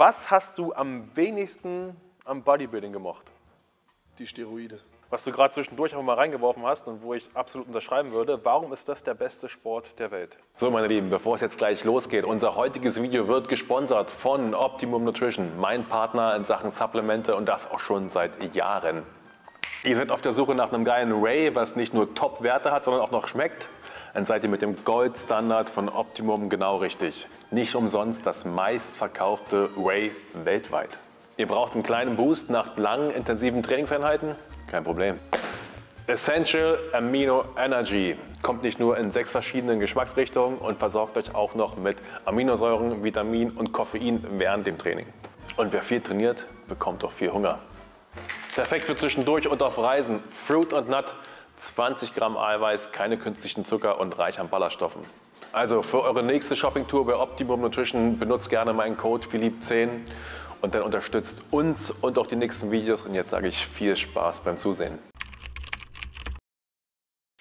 Was hast du am wenigsten am Bodybuilding gemocht? Die Steroide. Was du gerade zwischendurch einfach mal reingeworfen hast und wo ich absolut unterschreiben würde, warum ist das der beste Sport der Welt? So, meine Lieben, bevor es jetzt gleich losgeht, unser heutiges Video wird gesponsert von Optimum Nutrition, mein Partner in Sachen Supplemente und das auch schon seit Jahren. Ihr seid auf der Suche nach einem geilen Ray, was nicht nur Top-Werte hat, sondern auch noch schmeckt. Dann seid ihr mit dem Gold-Standard von Optimum genau richtig. Nicht umsonst das meistverkaufte Ray weltweit. Ihr braucht einen kleinen Boost nach langen, intensiven Trainingseinheiten? Kein Problem. Essential Amino Energy kommt nicht nur in sechs verschiedenen Geschmacksrichtungen und versorgt euch auch noch mit Aminosäuren, Vitamin und Koffein während dem Training. Und wer viel trainiert, bekommt auch viel Hunger. Perfekt für zwischendurch und auf Reisen. Fruit und Nut, 20 Gramm Eiweiß, keine künstlichen Zucker und reich an Ballaststoffen. Also für eure nächste Shoppingtour bei Optimum Nutrition benutzt gerne meinen Code Philipp10 und dann unterstützt uns und auch die nächsten Videos. Und jetzt sage ich viel Spaß beim Zusehen.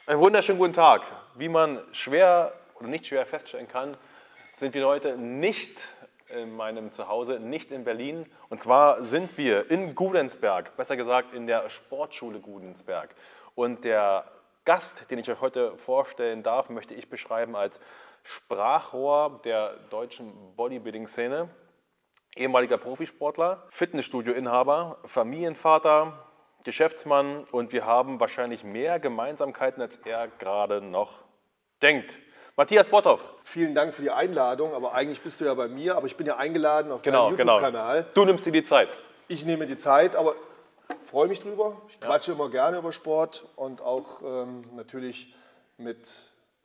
Einen wunderschönen guten Tag. Wie man schwer oder nicht schwer feststellen kann, sind wir heute nicht in meinem Zuhause, nicht in Berlin. Und zwar sind wir in Gudensberg, besser gesagt in der Sportschule Gudensberg. Und der Gast, den ich euch heute vorstellen darf, möchte ich beschreiben als Sprachrohr der deutschen Bodybuilding-Szene. Ehemaliger Profisportler, Fitnessstudio-Inhaber, Familienvater, Geschäftsmann und wir haben wahrscheinlich mehr Gemeinsamkeiten, als er gerade noch denkt. Matthias Botthoff. Vielen Dank für die Einladung, aber eigentlich bist du ja bei mir, aber ich bin ja eingeladen auf Genau, deinem genau. YouTube-Kanal. Du nimmst dir die Zeit. Ich nehme die Zeit, aber freue mich drüber. Ich quatsche immer gerne über Sport und auch ähm, natürlich mit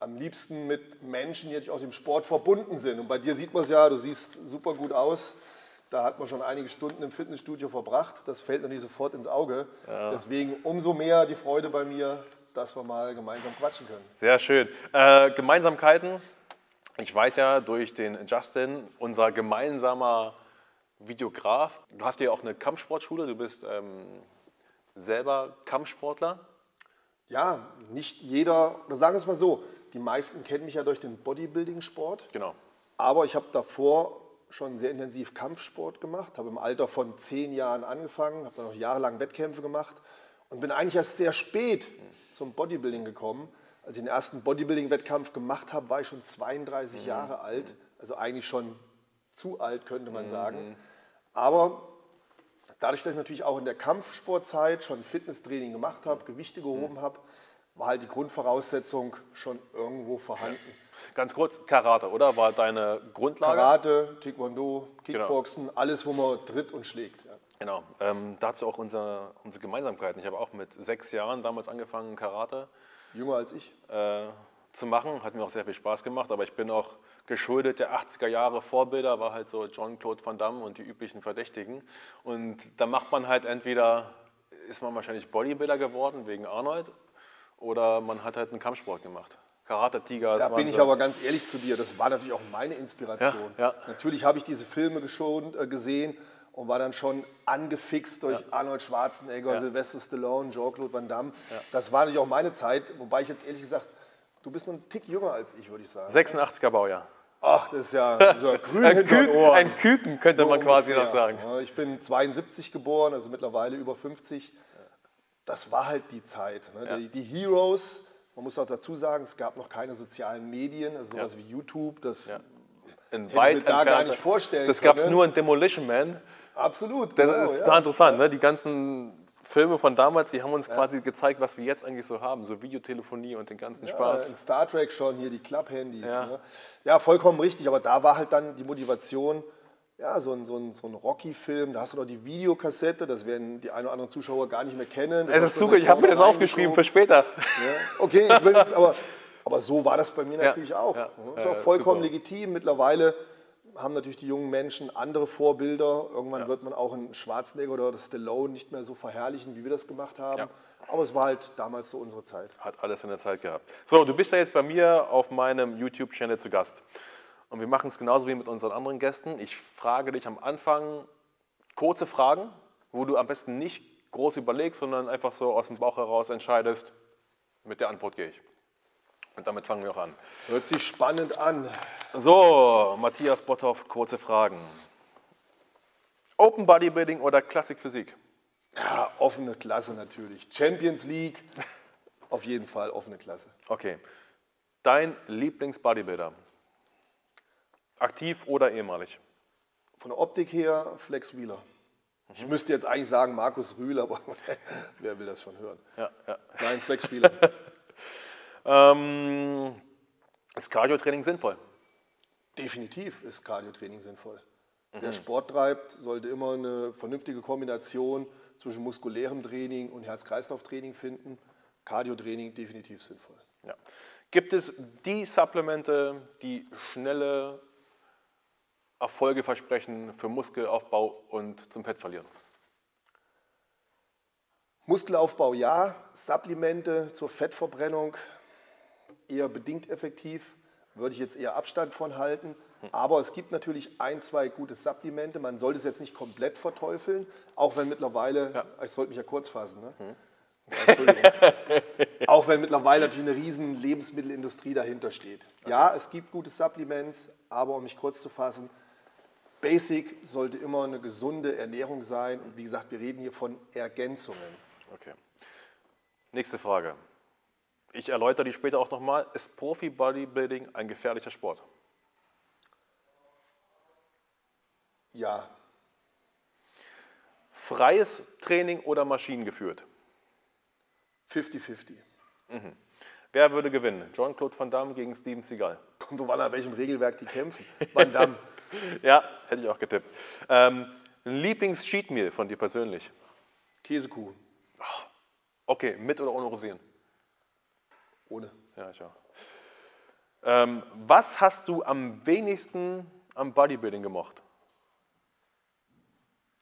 am liebsten mit Menschen, die auch dem Sport verbunden sind. Und bei dir sieht man es ja, du siehst super gut aus. Da hat man schon einige Stunden im Fitnessstudio verbracht. Das fällt natürlich sofort ins Auge. Deswegen umso mehr die Freude bei mir, dass wir mal gemeinsam quatschen können. Sehr schön. Äh, Gemeinsamkeiten. Ich weiß ja durch den Justin, unser gemeinsamer Videograf. Du hast ja auch eine Kampfsportschule. Du bist ähm, selber Kampfsportler. Ja, nicht jeder, oder sagen wir es mal so, die meisten kennen mich ja durch den Bodybuilding-Sport. Genau. Aber ich habe davor schon sehr intensiv Kampfsport gemacht, habe im Alter von zehn Jahren angefangen, habe dann noch jahrelang Wettkämpfe gemacht und bin eigentlich erst sehr spät zum Bodybuilding gekommen. Als ich den ersten Bodybuilding-Wettkampf gemacht habe, war ich schon 32 Jahre alt, also eigentlich schon zu alt, könnte man sagen. Aber dadurch, dass ich natürlich auch in der Kampfsportzeit schon Fitnesstraining gemacht habe, Gewichte gehoben habe, war halt die Grundvoraussetzung schon irgendwo vorhanden. Ganz kurz, Karate, oder? War deine Grundlage? Karate, Taekwondo, Kickboxen, alles, wo man tritt und schlägt. Ja. Genau. Ähm, dazu auch unser, unsere Gemeinsamkeiten. Ich habe auch mit sechs Jahren damals angefangen, Karate Jünger als ich. äh, zu machen. Hat mir auch sehr viel Spaß gemacht, aber ich bin auch geschuldet der 80er Jahre Vorbilder, war halt so John-Claude Van Damme und die üblichen Verdächtigen. Und da macht man halt entweder, ist man wahrscheinlich Bodybuilder geworden wegen Arnold oder man hat halt einen Kampfsport gemacht. Karate-Tiger. Da bin ich aber ganz ehrlich zu dir, das war natürlich auch meine Inspiration. Ja, ja. Natürlich habe ich diese Filme geschont, äh, gesehen und war dann schon angefixt durch Arnold Schwarzenegger, Ja. Sylvester Stallone, Jean-Claude Van Damme. Das war natürlich auch meine Zeit, wobei ich jetzt ehrlich gesagt, du bist nur ein Tick jünger als ich, würde ich sagen. 86er Baujahr. Ach, das ist ja so grün Ein, Küken, Ohren. ein Küken könnte So man quasi ungefähr. noch sagen. Ich bin 72 geboren, also mittlerweile über 50. Das war halt die Zeit. Ne? Ja. Die, die Heroes, man muss auch dazu sagen, es gab noch keine sozialen Medien, also sowas Ja. wie YouTube. Das Ja. In ich mir da gar nicht vorstellen Das gab es nur in Demolition Man. absolut. Das genau, ist ja. da interessant. Ne? Die ganzen Filme von damals, die haben uns quasi gezeigt, was wir jetzt eigentlich so haben. So Videotelefonie und den ganzen Ja, Spaß. in Star Trek schon hier die Club-Handys. Ja. Ne? ja, vollkommen richtig. Aber da war halt dann die Motivation, ja, so ein, so ein, so ein Rocky-Film. Da hast du noch die Videokassette, das werden die ein oder anderen Zuschauer gar nicht mehr kennen. Es ist super, ich habe mir das aufgeschrieben für später. Ja, okay, ich will jetzt aber, aber so war das bei mir Ja, natürlich auch. ja, ne? ist ja, auch vollkommen super. legitim. Mittlerweile haben natürlich die jungen Menschen andere Vorbilder. Irgendwann wird man auch einen Schwarzenegger oder das Stallone nicht mehr so verherrlichen, wie wir das gemacht haben. Ja. Aber es war halt damals so unsere Zeit. Hat alles in der Zeit gehabt. So, du bist ja jetzt bei mir auf meinem YouTube-Channel zu Gast. Und wir machen es genauso wie mit unseren anderen Gästen. Ich frage dich am Anfang kurze Fragen, wo du am besten nicht groß überlegst, sondern einfach so aus dem Bauch heraus entscheidest, mit der Antwort gehe ich. Und damit fangen wir auch an. Hört sich spannend an. So, Matthias Botthoff, kurze Fragen. Open Bodybuilding oder Classic Physik? Ja, offene Klasse natürlich. Champions League, auf jeden Fall offene Klasse. Okay. Dein Lieblings-Bodybuilder? Aktiv oder ehemalig? Von der Optik her Flex Wheeler. Ich müsste jetzt eigentlich sagen Markus Rühl, aber wer will das schon hören? Ja, ja. Nein, Flex Wheeler. Ähm, ist Cardio-Training sinnvoll? Definitiv ist Cardio-Training sinnvoll. Wer Sport treibt, sollte immer eine vernünftige Kombination zwischen muskulärem Training und Herz-Kreislauf-Training finden. Cardio-Training definitiv sinnvoll. Ja. Gibt es die Supplemente, die schnelle Erfolge versprechen für Muskelaufbau und zum Fett verlieren? Muskelaufbau ja, Supplemente zur Fettverbrennung eher bedingt effektiv, würde ich jetzt eher Abstand von halten. Aber es gibt natürlich ein, zwei gute Supplemente. Man sollte es jetzt nicht komplett verteufeln, auch wenn mittlerweile, ich sollte mich ja kurz fassen, ne? Ja, Entschuldigung. auch wenn mittlerweile natürlich eine riesen Lebensmittelindustrie dahinter steht. Ja, es gibt gute Supplements, aber um mich kurz zu fassen, Basic sollte immer eine gesunde Ernährung sein. Und wie gesagt, wir reden hier von Ergänzungen. Okay. Nächste Frage. Ich erläutere die später auch nochmal. Ist Profi-Bodybuilding ein gefährlicher Sport? Ja, Freies Training oder maschinengeführt? 50-50. Wer würde gewinnen? Jean-Claude Van Damme gegen Steven Seagal? Kommt drauf an, nach welchem Regelwerk die kämpfen. Van Damme, Ja, hätte ich auch getippt. Ähm, ein Lieblings-Cheat-Meal von dir persönlich? Käsekuchen. Okay, mit oder ohne Rosinen? Ohne. Ja, ich auch. Ähm, was hast du am wenigsten am Bodybuilding gemocht?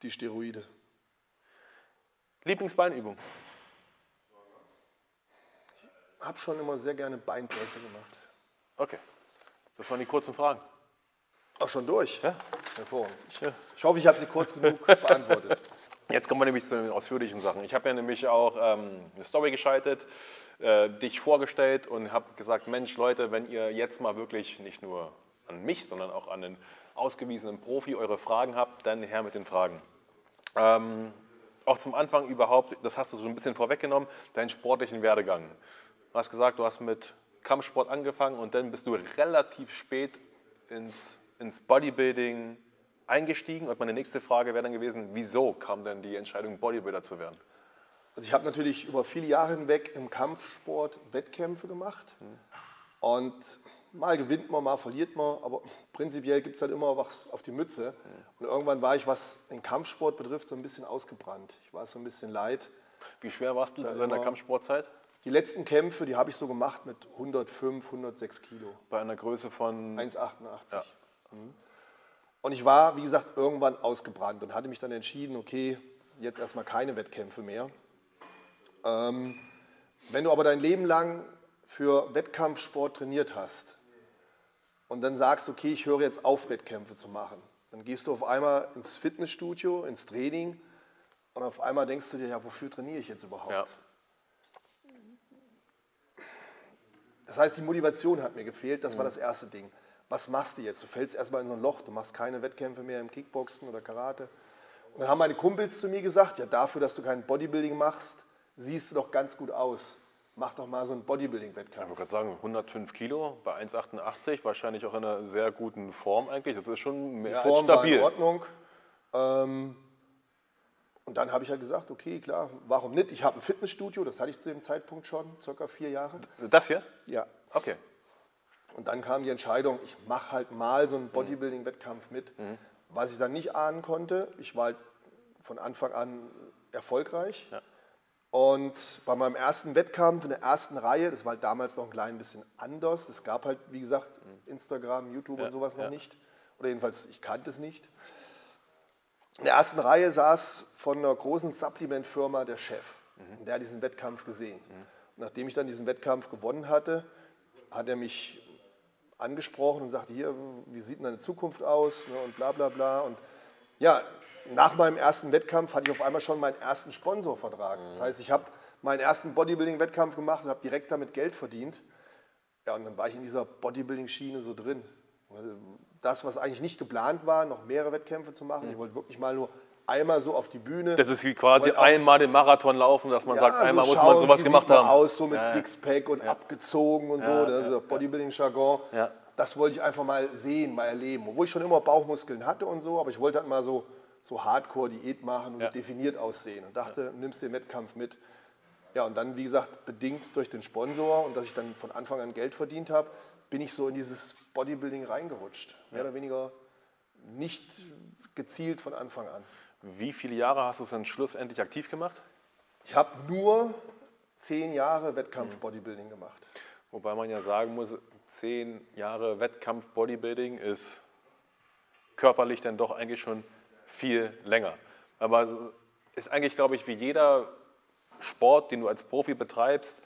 Die Steroide. Lieblingsbeinübung? Hab schon immer sehr gerne Beinpresse gemacht. Okay, das waren die kurzen Fragen. Auch schon durch? Ja. Hervorragend. Ja. Ich hoffe, ich habe sie kurz genug beantwortet. Jetzt kommen wir nämlich zu den ausführlichen Sachen. Ich habe ja nämlich auch ähm, eine Story geschaltet, äh, dich vorgestellt und habe gesagt, Mensch Leute, wenn ihr jetzt mal wirklich nicht nur an mich, sondern auch an den ausgewiesenen Profi eure Fragen habt, dann her mit den Fragen. Ähm, auch zum Anfang überhaupt, das hast du so ein bisschen vorweggenommen, deinen sportlichen Werdegang. Du hast gesagt, du hast mit Kampfsport angefangen und dann bist du relativ spät ins, ins Bodybuilding eingestiegen. Und meine nächste Frage wäre dann gewesen, wieso kam denn die Entscheidung, Bodybuilder zu werden? Also ich habe natürlich über viele Jahre hinweg im Kampfsport Wettkämpfe gemacht. Und mal gewinnt man, mal verliert man, aber prinzipiell gibt es halt immer was auf die Mütze. Und irgendwann war ich, was den Kampfsport betrifft, so ein bisschen ausgebrannt. Ich war so ein bisschen leid. Wie schwer warst du zu deiner Kampfsportzeit? Die letzten Kämpfe, die habe ich so gemacht mit 105, 106 Kilo. Bei einer Größe von 1,88. Ja. Mhm. Und ich war, wie gesagt, irgendwann ausgebrannt und hatte mich dann entschieden, okay, jetzt erstmal keine Wettkämpfe mehr. Ähm, wenn du aber dein Leben lang für Wettkampfsport trainiert hast und dann sagst, okay, ich höre jetzt auf, Wettkämpfe zu machen, dann gehst du auf einmal ins Fitnessstudio, ins Training und auf einmal denkst du dir, ja, wofür trainiere ich jetzt überhaupt? Ja. Das heißt, die Motivation hat mir gefehlt, das war das erste Ding. Was machst du jetzt? Du fällst erstmal in so ein Loch, du machst keine Wettkämpfe mehr im Kickboxen oder Karate. Und dann haben meine Kumpels zu mir gesagt, ja dafür, dass du kein Bodybuilding machst, siehst du doch ganz gut aus. Mach doch mal so einen Ich Bodybuilding-Wettkampf. wollte gerade sagen, 105 Kilo bei 1,88, wahrscheinlich auch in einer sehr guten Form eigentlich. Das ist schon Die mehr als Form war in stabil. Ordnung. Ähm, und dann habe ich ja gesagt, okay, klar, warum nicht? Ich habe ein Fitnessstudio, das hatte ich zu dem Zeitpunkt schon, circa vier Jahre. Das hier? Ja, Okay. Und dann kam die Entscheidung, ich mache halt mal so einen Bodybuilding-Wettkampf mit. Was ich dann nicht ahnen konnte, ich war halt von Anfang an erfolgreich. Ja. Und bei meinem ersten Wettkampf in der ersten Reihe, das war halt damals noch ein klein bisschen anders. Es gab halt, wie gesagt, Instagram, YouTube Ja, und sowas noch ja. nicht. Oder jedenfalls, ich kannte es nicht. In der ersten Reihe saß von einer großen Supplement-Firma der Chef. Und der hat diesen Wettkampf gesehen. Und nachdem ich dann diesen Wettkampf gewonnen hatte, hat er mich angesprochen und sagte, hier, wie sieht denn deine Zukunft aus? Ne, und bla bla bla. Und ja, nach meinem ersten Wettkampf hatte ich auf einmal schon meinen ersten Sponsorvertrag. Das heißt, ich habe meinen ersten Bodybuilding-Wettkampf gemacht und habe direkt damit Geld verdient. Ja, und dann war ich in dieser Bodybuilding-Schiene so drin. Das, was eigentlich nicht geplant war, noch mehrere Wettkämpfe zu machen. Ich wollte wirklich mal nur einmal so auf die Bühne. Das ist wie quasi einmal den Marathon laufen, dass man sagt, Ja, so einmal muss schauen, man sowas gemacht haben. aus, so mit Ja. Sixpack und abgezogen und so. Das ist ja, ja, Bodybuilding-Jargon. Ja. Das wollte ich einfach mal sehen, mal erleben. Obwohl ich schon immer Bauchmuskeln hatte und so, aber ich wollte halt mal so, so Hardcore-Diät machen und so definiert aussehen. Und dachte, nimmst den Wettkampf mit. Ja, und dann, wie gesagt, bedingt durch den Sponsor und dass ich dann von Anfang an Geld verdient habe, bin ich so in dieses Bodybuilding reingerutscht. Mehr oder weniger nicht gezielt von Anfang an. Wie viele Jahre hast du es dann schlussendlich aktiv gemacht? Ich habe nur zehn Jahre Wettkampf-Bodybuilding gemacht. Wobei man ja sagen muss, zehn Jahre Wettkampf Bodybuilding ist körperlich dann doch eigentlich schon viel länger. Aber es ist eigentlich, glaube ich, wie jeder Sport, den du als Profi betreibst,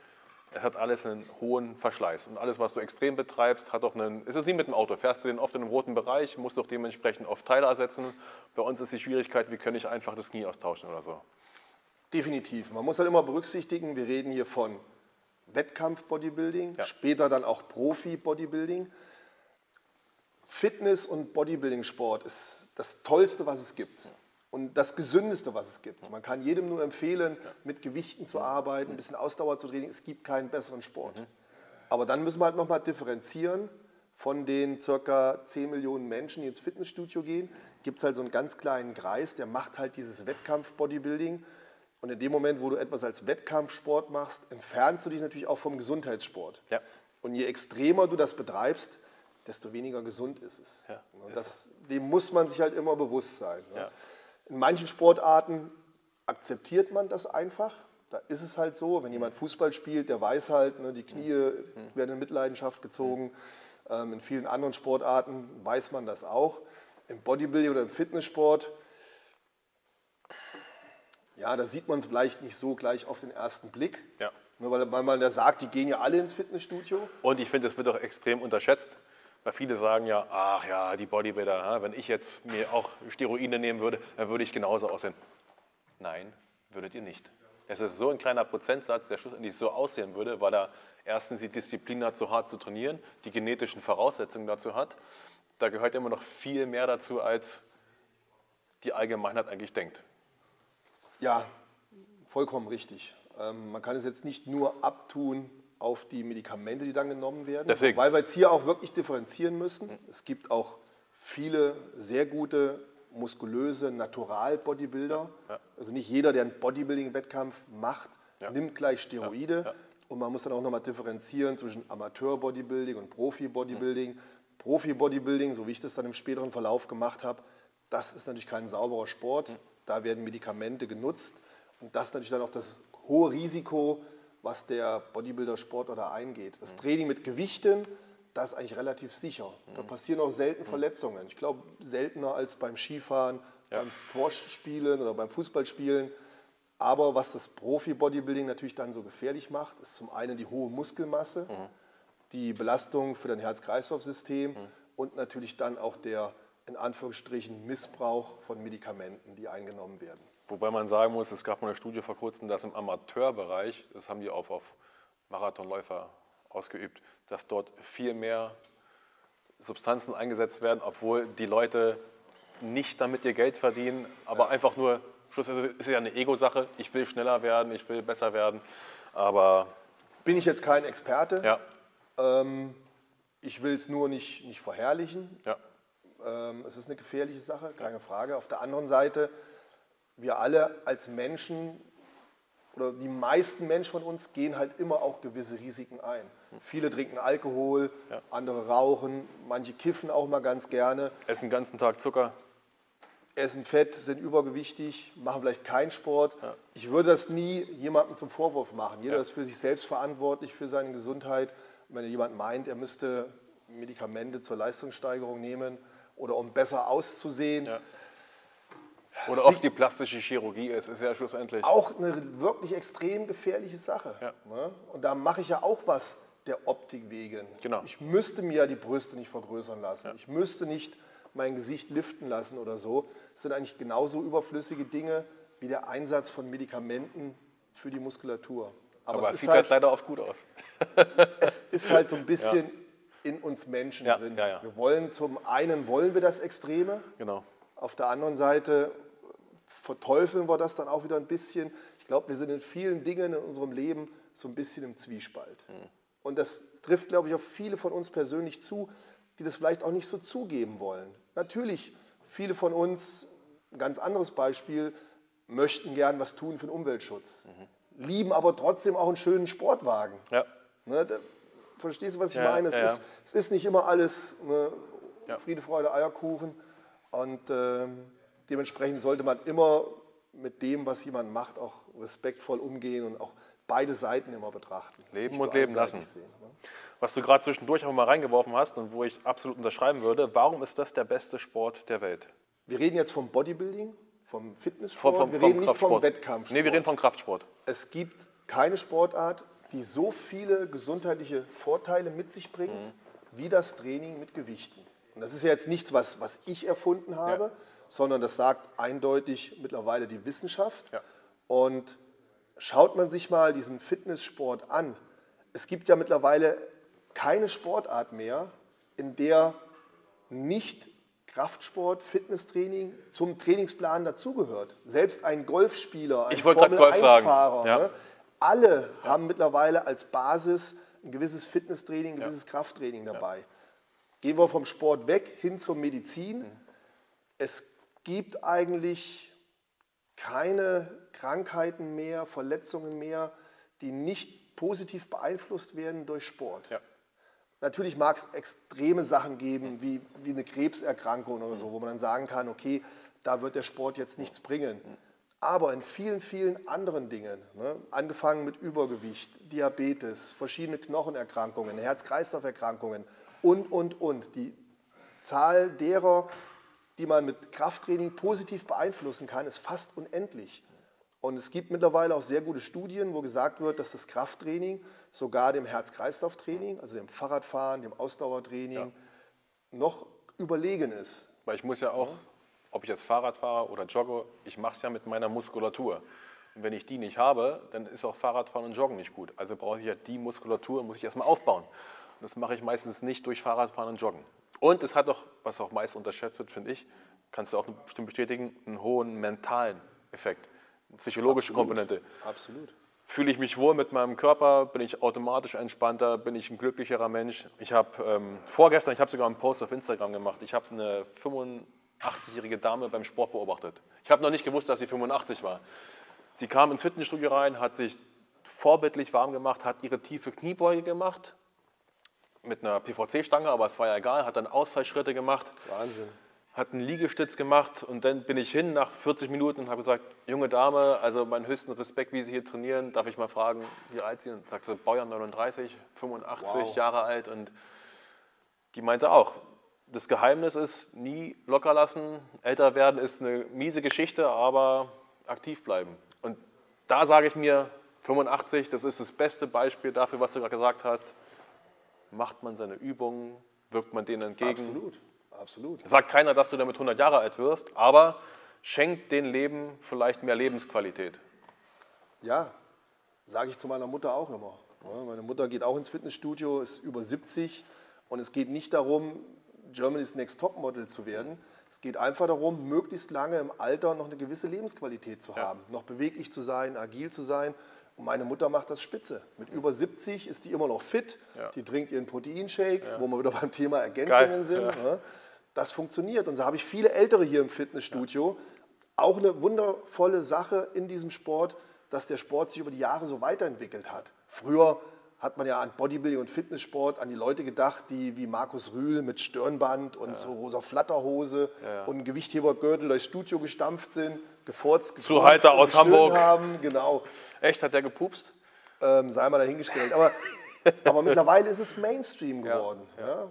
es hat alles einen hohen Verschleiß. Und alles, was du extrem betreibst, hat auch einen. Es ist wie mit dem Auto. Fährst du den oft in einem roten Bereich, musst du auch dementsprechend oft Teile ersetzen. Bei uns ist die Schwierigkeit, wie kann ich einfach das Knie austauschen oder so. Definitiv. Man muss halt immer berücksichtigen, wir reden hier von Wettkampf-Bodybuilding, Ja. später dann auch Profi-Bodybuilding. Fitness- und Bodybuilding-Sport ist das Tollste, was es gibt. Und das Gesündeste, was es gibt. Man kann jedem nur empfehlen, mit Gewichten zu arbeiten, ein bisschen Ausdauer zu trainieren. Es gibt keinen besseren Sport. Aber dann müssen wir halt nochmal differenzieren. Von den circa 10 Millionen Menschen, die ins Fitnessstudio gehen, gibt es halt so einen ganz kleinen Kreis, der macht halt dieses Wettkampf-Bodybuilding. Und in dem Moment, wo du etwas als Wettkampfsport machst, entfernst du dich natürlich auch vom Gesundheitssport. Ja. Und je extremer du das betreibst, desto weniger gesund ist es. Ja, Und das, dem muss man sich halt immer bewusst sein. Ne? Ja. In manchen Sportarten akzeptiert man das einfach. Da ist es halt so, wenn jemand Fußball spielt, der weiß halt, ne, die Knie werden in Mitleidenschaft gezogen. Ähm, in vielen anderen Sportarten weiß man das auch. Im Bodybuilding oder im Fitnesssport, ja, da sieht man es vielleicht nicht so gleich auf den ersten Blick. Ja. Nur weil, weil man da sagt, die gehen ja alle ins Fitnessstudio. Und ich finde, es wird auch extrem unterschätzt, weil viele sagen ja, ach ja, die Bodybuilder, wenn ich jetzt mir auch Steroide nehmen würde, dann würde ich genauso aussehen. Nein, würdet ihr nicht. Es ist so ein kleiner Prozentsatz, der schlussendlich so aussehen würde, weil er erstens die Disziplin hat, so hart zu trainieren, die genetischen Voraussetzungen dazu hat. Da gehört immer noch viel mehr dazu, als die Allgemeinheit eigentlich denkt. Ja, vollkommen richtig. Ähm, man kann es jetzt nicht nur abtun auf die Medikamente, die dann genommen werden, Deswegen. weil wir jetzt hier auch wirklich differenzieren müssen. Es gibt auch viele sehr gute, muskulöse Natural-Bodybuilder. Ja. Also nicht jeder, der einen Bodybuilding-Wettkampf macht, Ja. nimmt gleich Steroide. Ja. Und man muss dann auch nochmal differenzieren zwischen Amateur-Bodybuilding und Profi-Bodybuilding. Profi-Bodybuilding, so wie ich das dann im späteren Verlauf gemacht habe, das ist natürlich kein sauberer Sport. Da werden Medikamente genutzt. Und das ist natürlich dann auch das hohe Risiko, was der Bodybuilder-Sport oder eingeht. Das Training mit Gewichten, das ist eigentlich relativ sicher. Da passieren auch selten Verletzungen. Ich glaube, seltener als beim Skifahren, beim Squash-Spielen oder beim Fußballspielen. Aber was das Profi-Bodybuilding natürlich dann so gefährlich macht, ist zum einen die hohe Muskelmasse, die Belastung für dein Herz-Kreislauf-System und natürlich dann auch der in Anführungsstrichen Missbrauch von Medikamenten, die eingenommen werden. Wobei man sagen muss, es gab mal eine Studie vor kurzem, dass im Amateurbereich, das haben die auf, auf Marathonläufer ausgeübt, dass dort viel mehr Substanzen eingesetzt werden, obwohl die Leute nicht damit ihr Geld verdienen, aber einfach nur, schlussendlich ist es ja eine Ego-Sache, ich will schneller werden, ich will besser werden, aber Bin ich jetzt kein Experte. ja, Ähm, ich will es nur nicht, nicht verherrlichen. ja, Ähm, es ist eine gefährliche Sache, keine Frage. Auf der anderen Seite, wir alle als Menschen oder die meisten Menschen von uns gehen halt immer auch gewisse Risiken ein. Viele trinken Alkohol, Ja. andere rauchen, manche kiffen auch mal ganz gerne, essen den ganzen Tag Zucker, essen Fett, sind übergewichtig, machen vielleicht keinen Sport. Ich würde das nie jemandem zum Vorwurf machen. Jeder Ja. ist für sich selbst verantwortlich, für seine Gesundheit. Und wenn jemand meint, er müsste Medikamente zur Leistungssteigerung nehmen oder um besser auszusehen, Ja. Oder oft die plastische Chirurgie ist, ist ja schlussendlich. auch eine wirklich extrem gefährliche Sache. Ja. Ne? Und da mache ich ja auch was der Optik wegen. Genau. Ich müsste mir ja die Brüste nicht vergrößern lassen. Ich müsste nicht mein Gesicht liften lassen oder so. Das sind eigentlich genauso überflüssige Dinge wie der Einsatz von Medikamenten für die Muskulatur. aber es ist sieht halt leider oft gut aus. es ist halt so ein bisschen in uns Menschen Ja, drin. ja, ja. Wir wollen zum einen wollen wir das Extreme, Genau. auf der anderen Seite verteufeln wir das dann auch wieder ein bisschen. Ich glaube, wir sind in vielen Dingen in unserem Leben so ein bisschen im Zwiespalt. Und das trifft, glaube ich, auf viele von uns persönlich zu, die das vielleicht auch nicht so zugeben wollen. Natürlich, viele von uns, ein ganz anderes Beispiel, möchten gern was tun für den Umweltschutz, lieben aber trotzdem auch einen schönen Sportwagen. Ja. Ne, da, verstehst du, was ich Ja, meine? Es, ja, ist, es ist nicht immer alles ne. Friede, Freude, Eierkuchen. Und ähm, dementsprechend sollte man immer mit dem, was jemand macht, auch respektvoll umgehen und auch beide Seiten immer betrachten. Leben und leben einseitig lassen. Sehen, ne? Was du gerade zwischendurch auch mal reingeworfen hast und wo ich absolut unterschreiben würde, warum ist das der beste Sport der Welt? Wir reden jetzt vom Bodybuilding, vom Fitnesssport, Vom- vom- wir reden nicht vom. Wettkampfsport. Nee, wir reden vom Kraftsport. Es gibt keine Sportart, die so viele gesundheitliche Vorteile mit sich bringt, Mhm. wie das Training mit Gewichten. Und das ist ja jetzt nichts, was, was ich erfunden habe, sondern das sagt eindeutig mittlerweile die Wissenschaft. Ja. Und schaut man sich mal diesen Fitnesssport an, es gibt ja mittlerweile keine Sportart mehr, in der nicht Kraftsport, Fitnesstraining zum Trainingsplan dazugehört. Selbst ein Golfspieler, ein Ich wollte gerade Golf sagen. Formel-1-Fahrer, Ja. ne? alle haben mittlerweile als Basis ein gewisses Fitnesstraining, ein gewisses Krafttraining dabei. Gehen wir vom Sport weg hin zur Medizin. Es gibt eigentlich keine Krankheiten mehr, Verletzungen mehr, die nicht positiv beeinflusst werden durch Sport. Ja. Natürlich mag es extreme Sachen geben, wie, wie eine Krebserkrankung oder so, wo man dann sagen kann, okay, da wird der Sport jetzt nichts bringen. Aber in vielen, vielen anderen Dingen, ne, angefangen mit Übergewicht, Diabetes, verschiedene Knochenerkrankungen, Herz-Kreislauf-Erkrankungen und, und, und, die Zahl derer, die man mit Krafttraining positiv beeinflussen kann, ist fast unendlich. Und es gibt mittlerweile auch sehr gute Studien, wo gesagt wird, dass das Krafttraining sogar dem Herz-Kreislauf-Training, also dem Fahrradfahren, dem Ausdauertraining, noch überlegen ist. Weil ich muss ja auch, ob ich jetzt Fahrrad fahre oder jogge, ich mache es ja mit meiner Muskulatur. Und wenn ich die nicht habe, dann ist auch Fahrradfahren und Joggen nicht gut. Also brauche ich ja die Muskulatur, muss ich erstmal aufbauen. Und das mache ich meistens nicht durch Fahrradfahren und Joggen. Und es hat auch, was auch meist unterschätzt wird, finde ich, kannst du auch bestimmt bestätigen, einen hohen mentalen Effekt, eine psychologische Komponente. Absolut. Fühle ich mich wohl mit meinem Körper, bin ich automatisch entspannter, bin ich ein glücklicherer Mensch. Ich habe ähm, vorgestern, ich habe sogar einen Post auf Instagram gemacht, ich habe eine 85-jährige Dame beim Sport beobachtet. Ich habe noch nicht gewusst, dass sie 85 war. Sie kam ins Fitnessstudio rein, hat sich vorbildlich warm gemacht, hat ihre tiefe Kniebeuge gemacht mit einer PVC-Stange, aber es war ja egal, hat dann Ausfallschritte gemacht Wahnsinn. hat einen Liegestütz gemacht und dann bin ich hin nach 40 Minuten und habe gesagt, junge Dame, also meinen höchsten Respekt, wie Sie hier trainieren, darf ich mal fragen, wie alt Sie sind? Sagt sie, Baujahr 39, 85 Wow. Jahre alt und die meinte auch, das Geheimnis ist, nie locker lassen, älter werden ist eine miese Geschichte, aber aktiv bleiben. Und da sage ich mir, 85, das ist das beste Beispiel dafür, was du gerade gesagt hast, macht man seine Übungen, wirkt man denen entgegen. Absolut. Absolut. Sagt keiner, dass du damit 100 Jahre alt wirst, aber schenkt dem Leben vielleicht mehr Lebensqualität. Ja, sage ich zu meiner Mutter auch immer. Meine Mutter geht auch ins Fitnessstudio, ist über 70 und es geht nicht darum, Germany's Next Top Model zu werden. Es geht einfach darum, möglichst lange im Alter noch eine gewisse Lebensqualität zu haben, noch beweglich zu sein, agil zu sein. Und meine Mutter macht das spitze. Mit über 70 ist die immer noch fit, Ja. die trinkt ihren Proteinshake, wo wir wieder beim Thema Ergänzungen Geil, sind. ja. Ja. Das funktioniert. Und so habe ich viele Ältere hier im Fitnessstudio. Auch eine wundervolle Sache in diesem Sport, dass der Sport sich über die Jahre so weiterentwickelt hat. Früher hat man ja an Bodybuilding und Fitnesssport an die Leute gedacht, die wie Markus Rühl mit Stirnband und so rosa Flatterhose ja. und Gewichthebergürtel durchs Studio gestampft sind, gefurzt, Zu gefurzt Heiter und aus Hamburg. haben. Genau Echt, hat der gepupst? ähm, sei mal dahingestellt. Aber, aber mittlerweile ist es Mainstream Ja, geworden. Ja.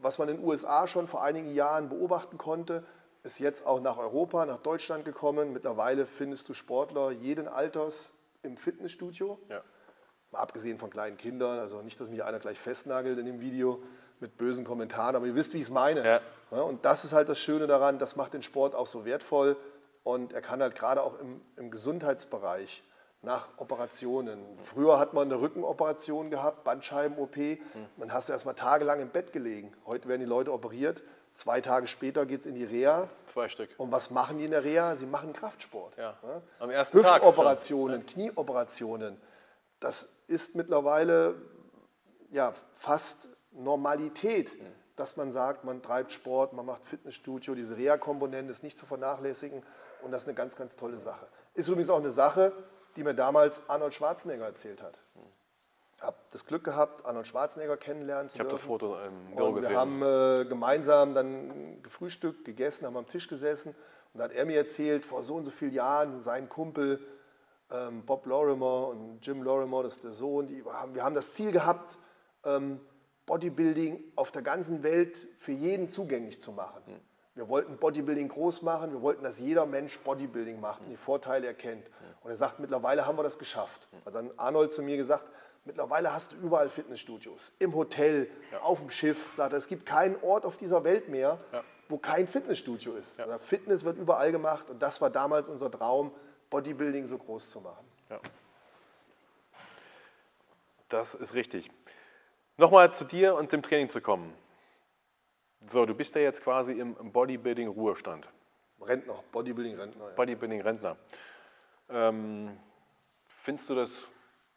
Was man in den USA schon vor einigen Jahren beobachten konnte, ist jetzt auch nach Europa, nach Deutschland gekommen. Mittlerweile findest du Sportler jeden Alters im Fitnessstudio. Ja. Mal abgesehen von kleinen Kindern, also nicht, dass mich einer gleich festnagelt in dem Video mit bösen Kommentaren, aber ihr wisst, wie ich es meine. Ja. Ja, und das ist halt das Schöne daran, das macht den Sport auch so wertvoll und er kann halt gerade auch im, im Gesundheitsbereich nach Operationen. Früher hat man eine Rückenoperation gehabt, Bandscheiben-OP, dann hast du erstmal tagelang im Bett gelegen. Heute werden die Leute operiert, zwei Tage später geht es in die Reha. Zwei Stück. Und was machen die in der Reha? Sie machen Kraftsport. Ja. Am ersten Tag Hüftoperationen, Knieoperationen. Das ist mittlerweile ja, fast Normalität, dass man sagt, man treibt Sport, man macht Fitnessstudio. Diese Reha-Komponente ist nicht zu vernachlässigen und das ist eine ganz, ganz tolle Sache. Ist übrigens auch eine Sache, die mir damals Arnold Schwarzenegger erzählt hat. Ich habe das Glück gehabt, Arnold Schwarzenegger kennenlernen zu Ich habe das dürfen. Foto im Büro Und wir gesehen. haben äh, gemeinsam dann gefrühstückt, gegessen, haben am Tisch gesessen und da hat er mir erzählt, vor so und so vielen Jahren, sein Kumpel ähm, Bob Lorimer und Jim Lorimer, das ist der Sohn, die wir haben das Ziel gehabt, ähm, Bodybuilding auf der ganzen Welt für jeden zugänglich zu machen. Wir wollten Bodybuilding groß machen, wir wollten, dass jeder Mensch Bodybuilding macht und die Vorteile erkennt. Und er sagt, mittlerweile haben wir das geschafft. Hat dann Arnold zu mir gesagt, mittlerweile hast du überall Fitnessstudios, im Hotel, auf dem Schiff. Sagt er, es gibt keinen Ort auf dieser Welt mehr, wo kein Fitnessstudio ist. Also Fitness wird überall gemacht und das war damals unser Traum, Bodybuilding so groß zu machen. Ja. Das ist richtig. Nochmal zu dir und dem Training zu kommen. So, du bist ja jetzt quasi im Bodybuilding-Ruhestand. Rentner, Bodybuilding-Rentner. Ja. Bodybuilding-Rentner. Ähm, findest du das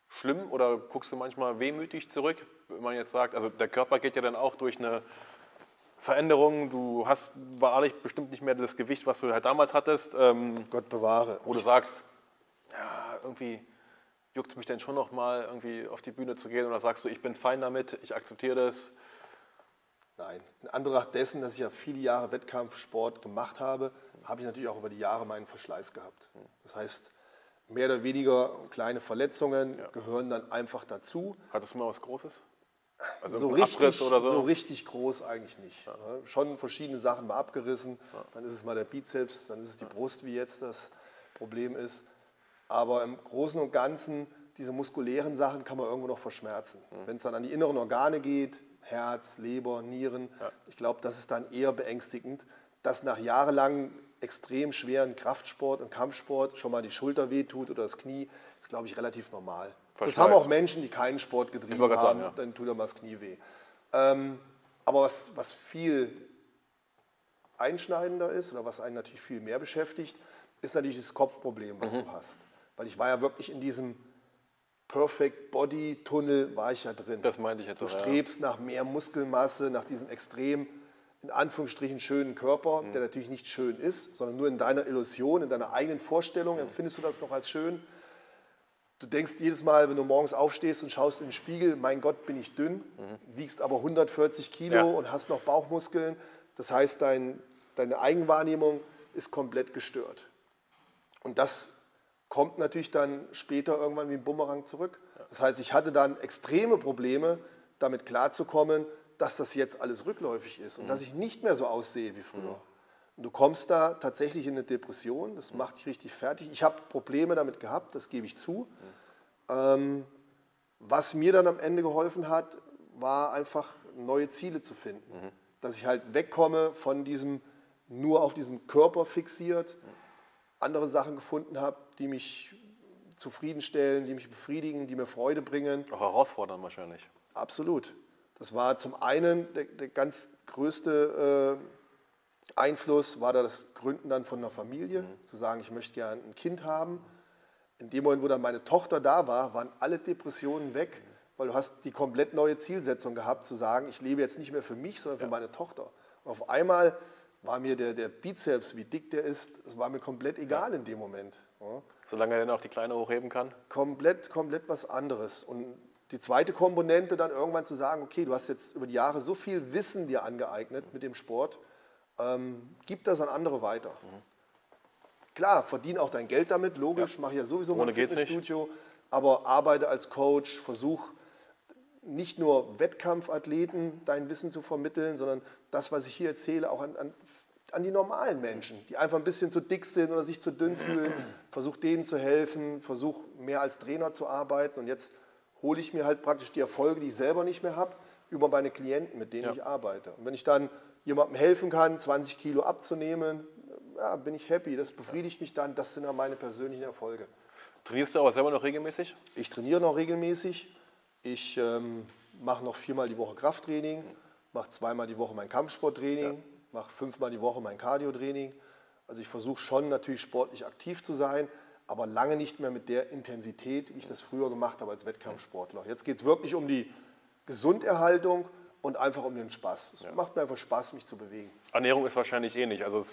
schlimm oder guckst du manchmal wehmütig zurück, wenn man jetzt sagt, also der Körper geht ja dann auch durch eine Veränderung, du hast wahrlich bestimmt nicht mehr das Gewicht, was du halt damals hattest, ähm, Gott bewahre. wo du sagst, ja, irgendwie juckt es mich denn schon noch mal irgendwie auf die Bühne zu gehen oder sagst du, ich bin fein damit, ich akzeptiere das. Nein. In Anbetracht dessen, dass ich ja viele Jahre Wettkampfsport gemacht habe, habe ich natürlich auch über die Jahre meinen Verschleiß gehabt. Das heißt, mehr oder weniger kleine Verletzungen gehören dann einfach dazu. Hattest du mal was Großes? Also so, richtig, so? so richtig groß eigentlich nicht. Ja, Schon verschiedene Sachen mal abgerissen, dann ist es mal der Bizeps, dann ist es die Brust, wie jetzt das Problem ist. Aber im Großen und Ganzen, diese muskulären Sachen kann man irgendwo noch verschmerzen. Mhm. Wenn es dann an die inneren Organe geht, Herz, Leber, Nieren, ich glaube, das ist dann eher beängstigend, dass nach jahrelang extrem schweren Kraftsport und Kampfsport schon mal die Schulter wehtut oder das Knie, ist, glaube ich, relativ normal. Das Verschleiß. haben auch Menschen, die keinen Sport getrieben haben, sagen, ja. dann tut er mal das Knie weh. Ähm, aber was, was viel einschneidender ist oder was einen natürlich viel mehr beschäftigt, ist natürlich das Kopfproblem, was Mhm. du hast. Weil ich war ja wirklich in diesem Perfect Body Tunnel war ich ja drin. Das meinte ich jetzt Du auch, ja. strebst nach mehr Muskelmasse, nach diesem extrem in Anführungsstrichen schönen Körper, Mhm. der natürlich nicht schön ist, sondern nur in deiner Illusion, in deiner eigenen Vorstellung Mhm. empfindest du das noch als schön. Du denkst jedes Mal, wenn du morgens aufstehst und schaust in den Spiegel, mein Gott, bin ich dünn, wiegst aber 140 Kilo Mhm. Ja. und hast noch Bauchmuskeln. Das heißt, dein, deine Eigenwahrnehmung ist komplett gestört. Und das kommt natürlich dann später irgendwann wie ein Bumerang zurück. Das heißt, ich hatte dann extreme Probleme, damit klarzukommen, dass das jetzt alles rückläufig ist und dass ich nicht mehr so aussehe wie früher. Und du kommst da tatsächlich in eine Depression, das macht dich richtig fertig. Ich habe Probleme damit gehabt, das gebe ich zu. Ähm, was mir dann am Ende geholfen hat, war einfach neue Ziele zu finden. Dass ich halt wegkomme von diesem nur auf diesen Körper fixiert, andere Sachen gefunden habe, die mich zufriedenstellen, die mich befriedigen, die mir Freude bringen. Auch herausfordernd wahrscheinlich. Absolut. Das war zum einen der, der ganz größte äh, Einfluss, war da das Gründen dann von einer Familie, zu sagen, ich möchte gerne ein Kind haben. In dem Moment, wo dann meine Tochter da war, waren alle Depressionen weg, weil du hast die komplett neue Zielsetzung gehabt, zu sagen, ich lebe jetzt nicht mehr für mich, sondern für meine Tochter. Und auf einmal war mir der, der Bizeps, wie dick der ist, es war mir komplett egal in dem Moment. Ja Solange er dann auch die Kleine hochheben kann. komplett, komplett was anderes. Und die zweite Komponente dann irgendwann zu sagen, okay, du hast jetzt über die Jahre so viel Wissen dir angeeignet mit dem Sport, ähm, gib das an andere weiter. Klar, verdien auch dein Geld damit, logisch, mache ich ja sowieso Ohne geht's nicht. Fitnessstudio, aber arbeite als Coach, versuch nicht nur Wettkampfathleten dein Wissen zu vermitteln, sondern das, was ich hier erzähle, auch an, an, an die normalen Menschen, die einfach ein bisschen zu dick sind oder sich zu dünn fühlen. Versuch denen zu helfen, versuch mehr als Trainer zu arbeiten und jetzt hole ich mir halt praktisch die Erfolge, die ich selber nicht mehr habe, über meine Klienten, mit denen Ja. ich arbeite. Und wenn ich dann jemandem helfen kann, 20 Kilo abzunehmen, ja, bin ich happy, das befriedigt mich dann, das sind dann meine persönlichen Erfolge. Trainierst du aber selber noch regelmäßig? Ich trainiere noch regelmäßig. Ich ähm, mache noch viermal die Woche Krafttraining, mache zweimal die Woche mein Kampfsporttraining, ja. Mache fünfmal die Woche mein Cardio-Training. Also ich versuche schon natürlich sportlich aktiv zu sein, aber lange nicht mehr mit der Intensität, wie ich das früher gemacht habe als Wettkampfsportler. Jetzt geht es wirklich um die Gesunderhaltung und einfach um den Spaß. Es ja. macht mir einfach Spaß, mich zu bewegen. Ernährung ist wahrscheinlich ähnlich. Also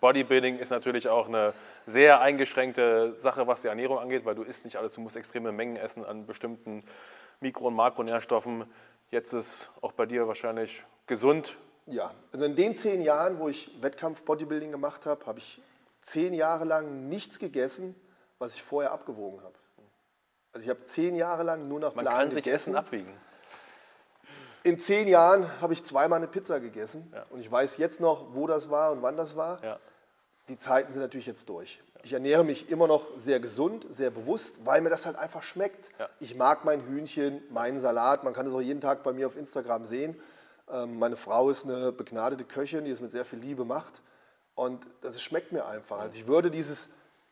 Bodybuilding ist natürlich auch eine sehr eingeschränkte Sache, was die Ernährung angeht, weil du isst nicht alles, du musst extreme Mengen essen an bestimmten Mikro- und Makronährstoffen. Jetzt ist auch bei dir wahrscheinlich gesund. Ja, also in den zehn Jahren, wo ich Wettkampf-Bodybuilding gemacht habe, habe ich zehn Jahre lang nichts gegessen, was ich vorher abgewogen habe. Also ich habe zehn Jahre lang nur nach Man Plan kann sich gegessen. Essen abwiegen. In zehn Jahren habe ich zweimal eine Pizza gegessen Ja. und ich weiß jetzt noch, wo das war und wann das war. Ja. Die Zeiten sind natürlich jetzt durch. Ich ernähre mich immer noch sehr gesund, sehr bewusst, weil mir das halt einfach schmeckt. Ja. Ich mag mein Hühnchen, meinen Salat. Man kann es auch jeden Tag bei mir auf Instagram sehen. Ähm, meine Frau ist eine begnadete Köchin, die es mit sehr viel Liebe macht. Und das schmeckt mir einfach. Also ich würde dieses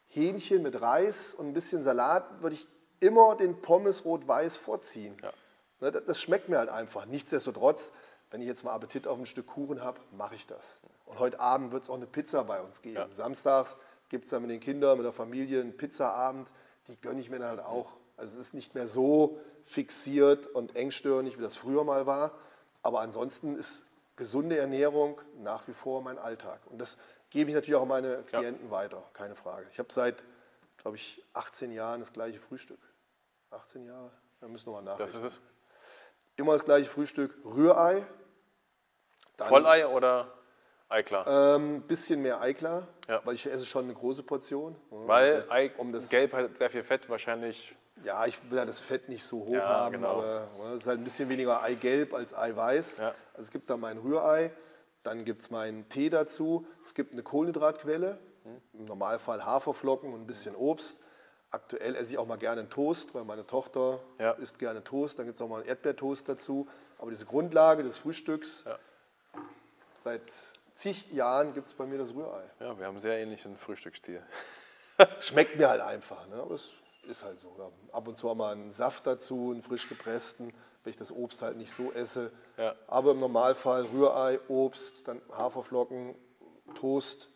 Hähnchen mit Reis und ein bisschen Salat, würde ich immer den Pommes rot-weiß vorziehen. Ja. Ne, das- Das schmeckt mir halt einfach. Nichtsdestotrotz, wenn ich jetzt mal Appetit auf ein Stück Kuchen habe, mache ich das. Und heute Abend wird es auch eine Pizza bei uns geben. Ja. Samstags gibt es dann mit den Kindern, mit der Familie einen Pizzaabend. Die gönne ich mir dann halt auch. Also es ist nicht mehr so fixiert und engstirnig, wie das früher mal war. Aber ansonsten ist gesunde Ernährung nach wie vor mein Alltag. Und das gebe ich natürlich auch an meine Ja. Klienten weiter, keine Frage. Ich habe seit, glaube ich, 18 Jahren das gleiche Frühstück. 18 Jahre? Da müssen wir mal Das nachdenken. ist es. Immer das gleiche Frühstück, Rührei. Dann, Vollei oder Eiklar? Ähm, bisschen mehr Eiklar, Ja. weil ich esse schon eine große Portion. Weil Ei, um das, Gelb hat sehr viel Fett, wahrscheinlich. Ja, ich will ja das Fett nicht so hoch Ja, haben, genau. aber ne, es ist halt ein bisschen weniger Eigelb als Eiweiß. Ja. Also es gibt da mein Rührei, dann gibt es meinen Tee dazu, es gibt eine Kohlenhydratquelle, Hm. im Normalfall Haferflocken und ein bisschen Obst. Aktuell esse ich auch mal gerne einen Toast, weil meine Tochter Ja. isst gerne Toast. Dann gibt es auch mal einen Erdbeertoast dazu. Aber diese Grundlage des Frühstücks, Ja. seit zig Jahren gibt es bei mir das Rührei. Ja, wir haben einen sehr ähnlichen Frühstücksstil. Schmeckt mir halt einfach, ne? aber es ist halt so. Oder ab und zu auch mal einen Saft dazu, einen frisch gepressten, wenn ich das Obst halt nicht so esse. Ja. Aber im Normalfall Rührei, Obst, dann Haferflocken, Toast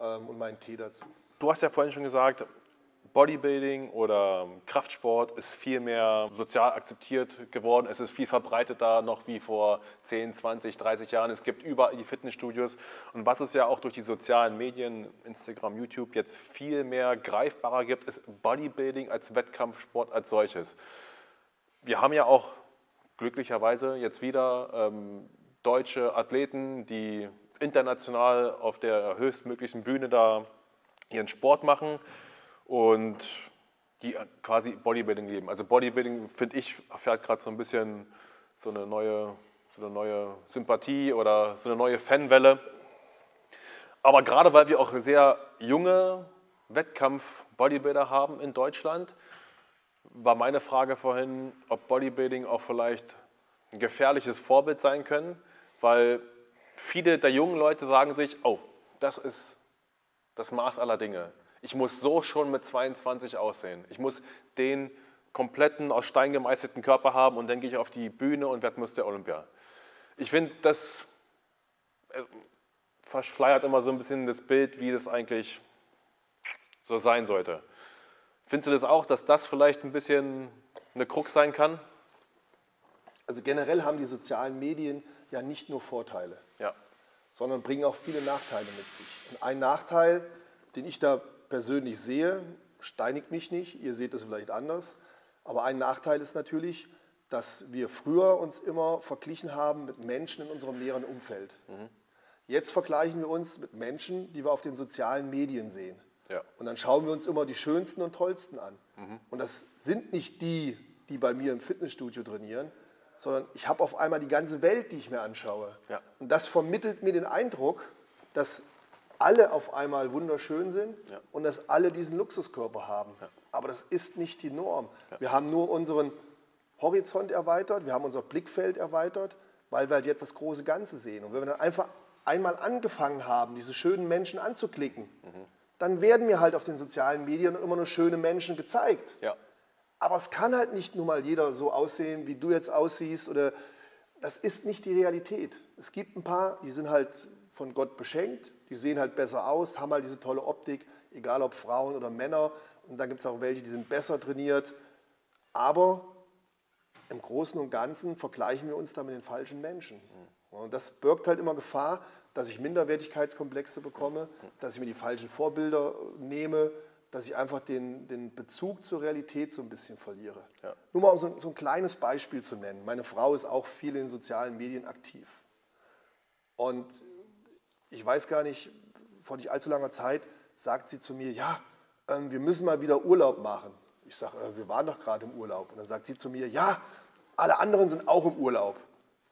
ähm, und meinen Tee dazu. Du hast ja vorhin schon gesagt, Bodybuilding oder Kraftsport ist viel mehr sozial akzeptiert geworden. Es ist viel verbreiteter noch wie vor 10, 20, 30 Jahren. Es gibt überall die Fitnessstudios. Und was es ja auch durch die sozialen Medien, Instagram, YouTube, jetzt viel mehr greifbarer gibt, ist Bodybuilding als Wettkampfsport als solches. Wir haben ja auch glücklicherweise jetzt wieder ähm, deutsche Athleten, die international auf der höchstmöglichen Bühne da ihren Sport machen und die quasi Bodybuilding leben. Also Bodybuilding, finde ich, erfährt gerade so ein bisschen so eine, neue, so eine neue Sympathie oder so eine neue Fanwelle. Aber gerade weil wir auch sehr junge Wettkampf-Bodybuilder haben in Deutschland, war meine Frage vorhin, ob Bodybuilding auch vielleicht ein gefährliches Vorbild sein können, weil viele der jungen Leute sagen sich, oh, das ist das Maß aller Dinge. Ich muss so schon mit 22 aussehen. Ich muss den kompletten, aus Stein gemeißelten Körper haben und dann gehe ich auf die Bühne und werde Mr. Olympia. Ich finde, das äh, verschleiert immer so ein bisschen das Bild, wie das eigentlich so sein sollte. Findest du das auch, dass das vielleicht ein bisschen eine Krux sein kann? Also generell haben die sozialen Medien ja nicht nur Vorteile, Ja. sondern bringen auch viele Nachteile mit sich. Und ein Nachteil, den ich da persönlich sehe, steinigt mich nicht, ihr seht es vielleicht anders, aber ein Nachteil ist natürlich, dass wir früher uns immer verglichen haben mit Menschen in unserem näheren Umfeld. Jetzt vergleichen wir uns mit Menschen, die wir auf den sozialen Medien sehen. Ja. Und dann schauen wir uns immer die schönsten und tollsten an. Und das sind nicht die, die bei mir im Fitnessstudio trainieren, sondern ich habe auf einmal die ganze Welt, die ich mir anschaue. Ja. Und das vermittelt mir den Eindruck, dass alle auf einmal wunderschön sind Ja. und dass alle diesen Luxuskörper haben. Aber das ist nicht die Norm. Wir haben nur unseren Horizont erweitert, wir haben unser Blickfeld erweitert, weil wir halt jetzt das große Ganze sehen. Und wenn wir dann einfach einmal angefangen haben, diese schönen Menschen anzuklicken, dann werden mir halt auf den sozialen Medien immer nur schöne Menschen gezeigt. Ja. Aber es kann halt nicht nur mal jeder so aussehen, wie du jetzt aussiehst oder das ist nicht die Realität. Es gibt ein paar, die sind halt von Gott beschenkt, die sehen halt besser aus, haben halt diese tolle Optik, egal ob Frauen oder Männer. Und dann gibt es auch welche, die sind besser trainiert. Aber im Großen und Ganzen vergleichen wir uns da mit den falschen Menschen. Und das birgt halt immer Gefahr, dass ich Minderwertigkeitskomplexe bekomme, dass ich mir die falschen Vorbilder nehme, dass ich einfach den, den Bezug zur Realität so ein bisschen verliere. Ja. Nur mal um so, so ein kleines Beispiel zu nennen. Meine Frau ist auch viel in sozialen Medien aktiv. Und ich weiß gar nicht, vor nicht allzu langer Zeit sagt sie zu mir, ja, ähm, wir müssen mal wieder Urlaub machen. Ich sage, äh, wir waren doch gerade im Urlaub. Und dann sagt sie zu mir, ja, alle anderen sind auch im Urlaub.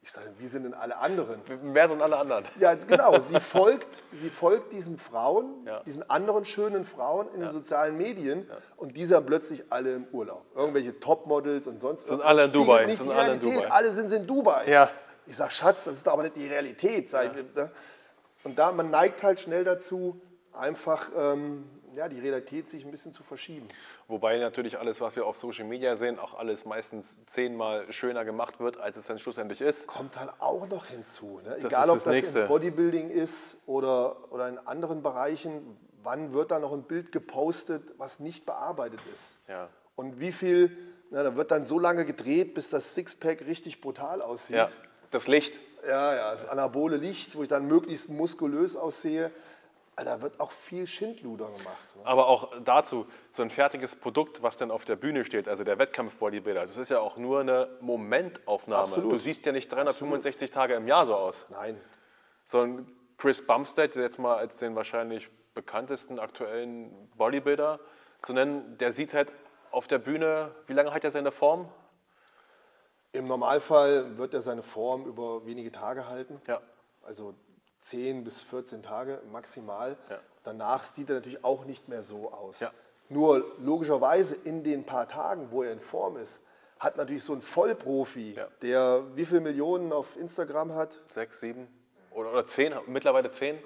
Ich sage, wie sind denn alle anderen? Mehr sind alle anderen. Ja, genau. Sie folgt, sie folgt diesen Frauen, Ja. diesen anderen schönen Frauen in den sozialen Medien und die sind plötzlich alle im Urlaub. Irgendwelche Topmodels und sonst Sind irgendwas. alle in Dubai, Nicht sind die alle in Realität. Dubai. Alle sind in Dubai. Ja. Ich sage, Schatz, das ist aber nicht die Realität. Sag ich, ne? Und da, man neigt halt schnell dazu, einfach ähm, ja, die Realität sich ein bisschen zu verschieben. Wobei natürlich alles, was wir auf Social Media sehen, auch alles meistens zehnmal schöner gemacht wird, als es dann schlussendlich ist. kommt halt auch noch hinzu. Ne? Egal, ob das das Nächste. im Bodybuilding ist oder, oder in anderen Bereichen, wann wird da noch ein Bild gepostet, was nicht bearbeitet ist? Ja. Und wie viel, na, da wird dann so lange gedreht, bis das Sixpack richtig brutal aussieht. Ja. Das Licht. Ja, ja, das anabole Licht, wo ich dann möglichst muskulös aussehe. Da wird auch viel Schindluder gemacht. Ne? Aber auch dazu, so ein fertiges Produkt, was dann auf der Bühne steht, also der Wettkampf-Bodybuilder, das ist ja auch nur eine Momentaufnahme. Absolut. Du siehst ja nicht 365 Tage im Jahr so aus. Nein, So ein Chris Bumstead, jetzt mal als den wahrscheinlich bekanntesten aktuellen Bodybuilder zu nennen, der sieht halt auf der Bühne, wie lange hat er seine Form? Im Normalfall wird er seine Form über wenige Tage halten. Ja. Also 10 bis 14 Tage maximal. Ja. Danach sieht er natürlich auch nicht mehr so aus. Ja. Nur logischerweise in den paar Tagen, wo er in Form ist, hat natürlich so ein Vollprofi, Ja. der wie viele Millionen auf Instagram hat? Sechs, sieben oder, oder zehn, mittlerweile zehn.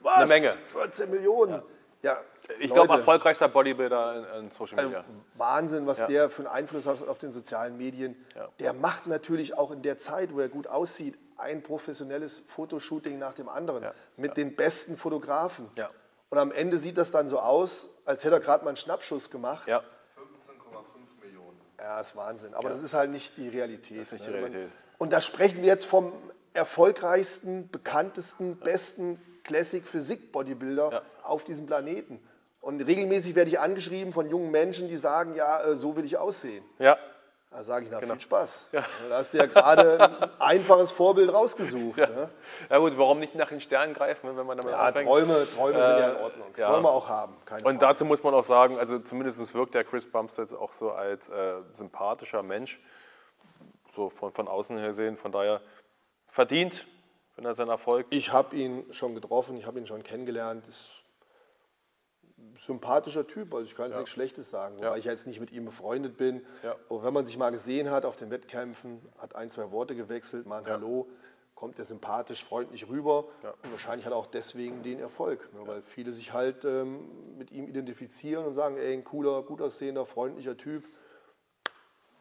Was? Menge. 14 Millionen. Ja. Ich glaube, erfolgreichster Bodybuilder in, in Social also Media. Wahnsinn, was Ja. der für einen Einfluss hat auf den sozialen Medien. Ja. Der macht natürlich auch in der Zeit, wo er gut aussieht, ein professionelles Fotoshooting nach dem anderen Ja. mit den besten Fotografen. Ja. Und am Ende sieht das dann so aus, als hätte er gerade mal einen Schnappschuss gemacht. Ja, 15,5 Millionen. Ja, ist Wahnsinn. Aber das ist halt nicht die Realität. Das ist nicht die ne? Man- Realität. Und da sprechen wir jetzt vom erfolgreichsten, bekanntesten, besten Classic Physik Bodybuilder Ja. auf diesem Planeten. Und regelmäßig werde ich angeschrieben von jungen Menschen, die sagen, ja, äh, so will ich aussehen. ja, Da sage ich, na, Genau. viel Spaß. Da hast du ja gerade ein einfaches Vorbild rausgesucht. ja. Ne? ja gut, warum nicht nach den Sternen greifen, wenn man damit Ja, anfängt? Träume, Träume sind ja in Äh, Ordnung. ja. Soll man auch haben. Und Frage. dazu muss man auch sagen, also zumindest wirkt der Chris Bumstead auch so als äh, sympathischer Mensch, so von, von außen her sehen. Von daher verdient, wenn er seinen Erfolg. Ich habe ihn schon getroffen, ich habe ihn schon kennengelernt. Ein sympathischer Typ, also ich kann nichts Schlechtes sagen, wobei Ja. ich jetzt nicht mit ihm befreundet bin. Ja. Aber wenn man sich mal gesehen hat auf den Wettkämpfen, hat ein, zwei Worte gewechselt, mal ein Ja. Hallo, kommt er sympathisch, freundlich rüber. Ja. Und wahrscheinlich hat er auch deswegen den Erfolg, ne, weil viele sich halt ähm, mit ihm identifizieren und sagen, ey, ein cooler, gut aussehender, freundlicher Typ.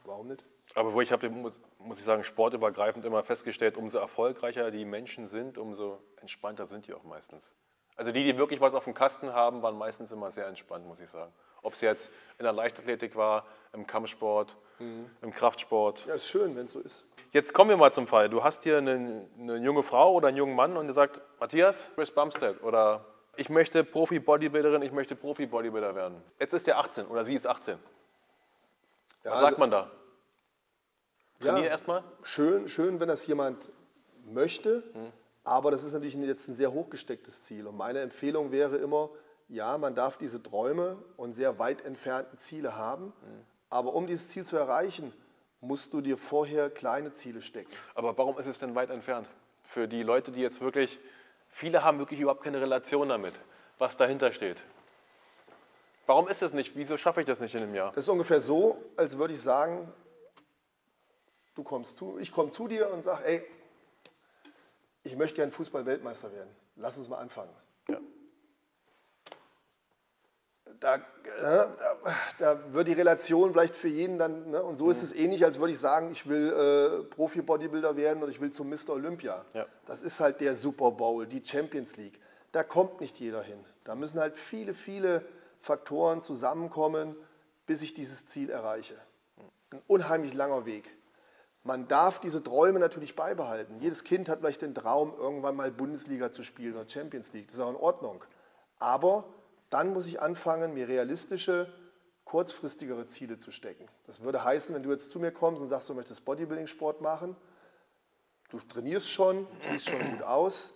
Warum nicht? Aber wo ich habe, muss ich sagen, sportübergreifend immer festgestellt, umso erfolgreicher die Menschen sind, umso entspannter sind die auch meistens. Also die, die wirklich was auf dem Kasten haben, waren meistens immer sehr entspannt, muss ich sagen. Ob es jetzt in der Leichtathletik war, im Kampfsport, im Kraftsport. Ja, ist schön, wenn es so ist. Jetzt kommen wir mal zum Fall. Du hast hier eine, eine junge Frau oder einen jungen Mann und der sagt, Matthias, Chris Bumstead oder ich möchte Profi-Bodybuilderin, ich möchte Profi-Bodybuilder werden. Jetzt ist er 18 oder sie ist 18. Ja, Was also- sagt man da? Trainier Ja. erstmal? Schön, schön, wenn das jemand möchte, aber das ist natürlich jetzt ein sehr hochgestecktes Ziel. Und meine Empfehlung wäre immer, ja, man darf diese Träume und sehr weit entfernten Ziele haben, aber um dieses Ziel zu erreichen, musst du dir vorher kleine Ziele stecken. Aber warum ist es denn weit entfernt? Für die Leute, die jetzt wirklich, viele haben wirklich überhaupt keine Relation damit, was dahinter steht. Warum ist es nicht? Wieso schaffe ich das nicht in einem Jahr? Das ist ungefähr so, als würde ich sagen, du kommst zu, ich komme zu dir und sage, ey, ich möchte gerne Fußball-Weltmeister werden. Lass uns mal anfangen. Ja. Da, äh, da, da, wird die Relation vielleicht für jeden dann, ne? und so ist es ähnlich, als würde ich sagen, ich will äh, Profi-Bodybuilder werden oder ich will zum Mr. Olympia. Ja. Das ist halt der Super Bowl, die Champions League. Da kommt nicht jeder hin. Da müssen halt viele, viele Faktoren zusammenkommen, bis ich dieses Ziel erreiche. Ein unheimlich langer Weg. Man darf diese Träume natürlich beibehalten. Jedes Kind hat vielleicht den Traum, irgendwann mal Bundesliga zu spielen oder Champions League. Das ist auch in Ordnung. Aber dann muss ich anfangen, mir realistische, kurzfristigere Ziele zu stecken. Das würde heißen, wenn du jetzt zu mir kommst und sagst, du möchtest Bodybuilding-Sport machen, du trainierst schon, siehst schon gut aus,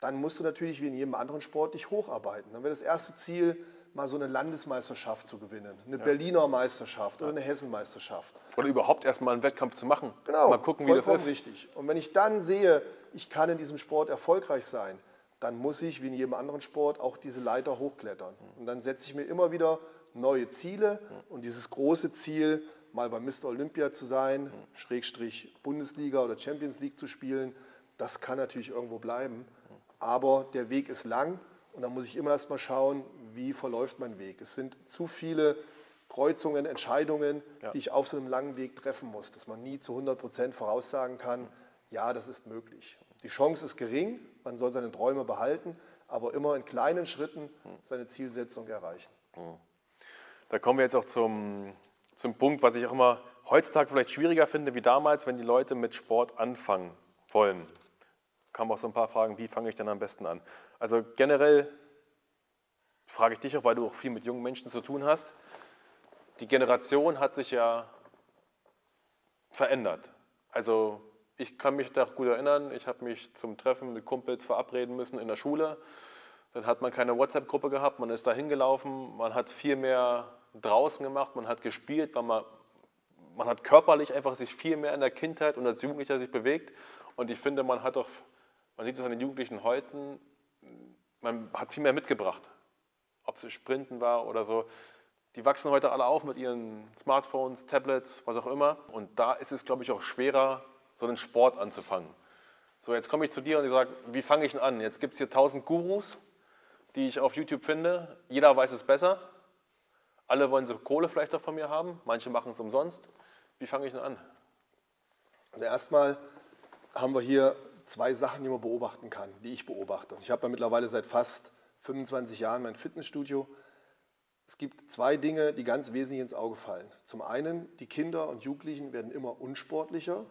dann musst du natürlich wie in jedem anderen Sport dich hocharbeiten. Dann wäre das erste Ziel, mal so eine Landesmeisterschaft zu gewinnen, eine ja. Berliner Meisterschaft oder eine Hessenmeisterschaft. Oder überhaupt erstmal einen Wettkampf zu machen. Genau, mal gucken, wie das ist. richtig. Und wenn ich dann sehe, ich kann in diesem Sport erfolgreich sein, dann muss ich wie in jedem anderen Sport auch diese Leiter hochklettern. Und dann setze ich mir immer wieder neue Ziele und dieses große Ziel, mal bei Mr. Olympia zu sein, Schrägstrich Bundesliga oder Champions League zu spielen, das kann natürlich irgendwo bleiben. Aber der Weg ist lang und da muss ich immer erst mal schauen, wie verläuft mein Weg. Es sind zu viele Kreuzungen, Entscheidungen, ja. die ich auf so einem langen Weg treffen muss, dass man nie zu 100 Prozent voraussagen kann, ja, das ist möglich. Die Chance ist gering, man soll seine Träume behalten, aber immer in kleinen Schritten seine Zielsetzung erreichen. Da kommen wir jetzt auch zum, zum Punkt, was ich auch immer heutzutage vielleicht schwieriger finde wie damals, wenn die Leute mit Sport anfangen wollen. Kamen auch so ein paar Fragen, wie fange ich denn am besten an? Also generell frage ich dich auch, weil du auch viel mit jungen Menschen zu tun hast. Die Generation hat sich ja verändert. Also ich kann mich da gut erinnern, ich habe mich zum Treffen mit Kumpels verabreden müssen in der Schule. Dann hat man keine WhatsApp-Gruppe gehabt, man ist da hingelaufen, man hat viel mehr draußen gemacht, man hat gespielt, man, man hat körperlich einfach sich viel mehr in der Kindheit und als Jugendlicher sich bewegt. Und ich finde, man hat doch, man sieht es an den Jugendlichen heute, man hat viel mehr mitgebracht ob es Sprinten war oder so. Die wachsen heute alle auf mit ihren Smartphones, Tablets, was auch immer. Und da ist es, glaube ich, auch schwerer, so einen Sport anzufangen. So, jetzt komme ich zu dir und ich sage, wie fange ich denn an? Jetzt gibt es hier tausend Gurus, die ich auf YouTube finde. Jeder weiß es besser. Alle wollen so Kohle vielleicht auch von mir haben. Manche machen es umsonst. Wie fange ich denn an? Also erstmal haben wir hier zwei Sachen, die man beobachten kann, die ich beobachte. Ich habe ja mittlerweile seit fast 25 Jahren mein Fitnessstudio. Es gibt zwei Dinge, die ganz wesentlich ins Auge fallen. Zum einen, die Kinder und Jugendlichen werden immer unsportlicher,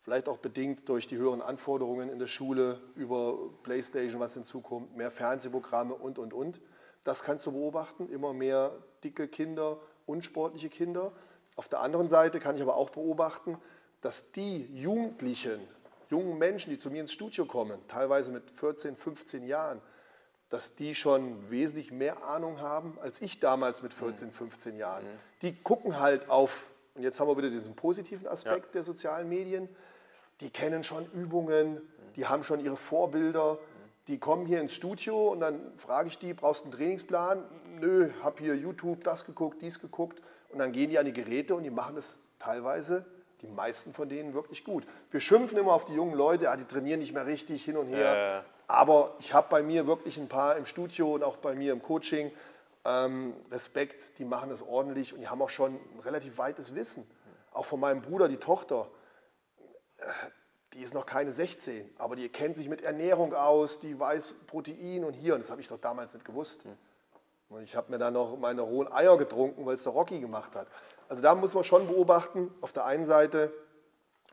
vielleicht auch bedingt durch die höheren Anforderungen in der Schule über Playstation, was hinzukommt, mehr Fernsehprogramme und, und, und. Das kannst du beobachten, immer mehr dicke Kinder, unsportliche Kinder. Auf der anderen Seite kann ich aber auch beobachten, dass die Jugendlichen, jungen Menschen, die zu mir ins Studio kommen, teilweise mit 14, 15 Jahren, dass die schon wesentlich mehr Ahnung haben als ich damals mit 14, 15 Jahren. Mhm. Die gucken halt auf, und jetzt haben wir wieder diesen positiven Aspekt ja. der sozialen Medien, die kennen schon Übungen, die haben schon ihre Vorbilder, die kommen hier ins Studio und dann frage ich die, brauchst du einen Trainingsplan? Nö, hab hier YouTube das geguckt, dies geguckt und dann gehen die an die Geräte und die machen das teilweise, die meisten von denen wirklich gut. Wir schimpfen immer auf die jungen Leute, ah, die trainieren nicht mehr richtig hin und her. Aber ich habe bei mir wirklich ein paar im Studio und auch bei mir im Coaching ähm, Respekt, die machen das ordentlich und die haben auch schon ein relativ weites Wissen. Auch von meinem Bruder, die Tochter, äh, die ist noch keine 16, aber die kennt sich mit Ernährung aus, die weiß Protein und hier, und das habe ich doch damals nicht gewusst. Und ich habe mir dann noch meine rohen Eier getrunken, weil es der Rocky gemacht hat. Also da muss man schon beobachten, auf der einen Seite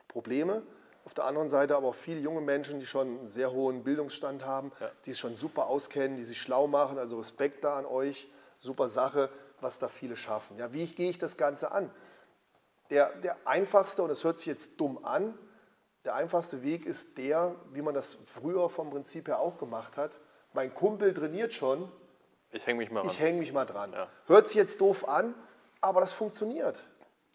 Probleme, auf der anderen Seite aber auch viele junge Menschen, die schon einen sehr hohen Bildungsstand haben, ja. die es schon super auskennen, die sich schlau machen. Also Respekt da an euch. Super Sache, was da viele schaffen. Ja, wie gehe ich das Ganze an? Der, der einfachste, und das hört sich jetzt dumm an, der einfachste Weg ist der, wie man das früher vom Prinzip her auch gemacht hat. Mein Kumpel trainiert schon. Ich hänge mich mal dran. Ich hänge mich mal dran. Ja. Hört sich jetzt doof an, aber das funktioniert.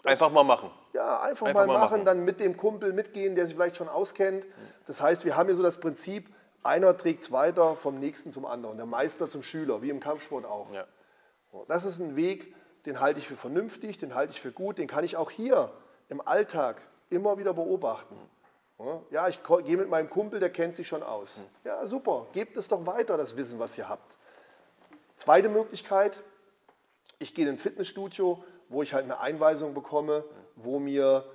Einfach mal machen. Ja, einfach, einfach mal, mal machen, machen, dann mit dem Kumpel mitgehen, der sich vielleicht schon auskennt. Das heißt, wir haben hier so das Prinzip, einer trägt es weiter vom nächsten zum anderen, der Meister zum Schüler, wie im Kampfsport auch. Ja. Das ist ein Weg, den halte ich für vernünftig, den halte ich für gut, den kann ich auch hier im Alltag immer wieder beobachten. Ja, ich gehe mit meinem Kumpel, der kennt sich schon aus. Ja, super. Gebt es doch weiter, das Wissen, was ihr habt. Zweite Möglichkeit, ich gehe in ein Fitnessstudio, wo ich halt eine Einweisung bekomme, wo mir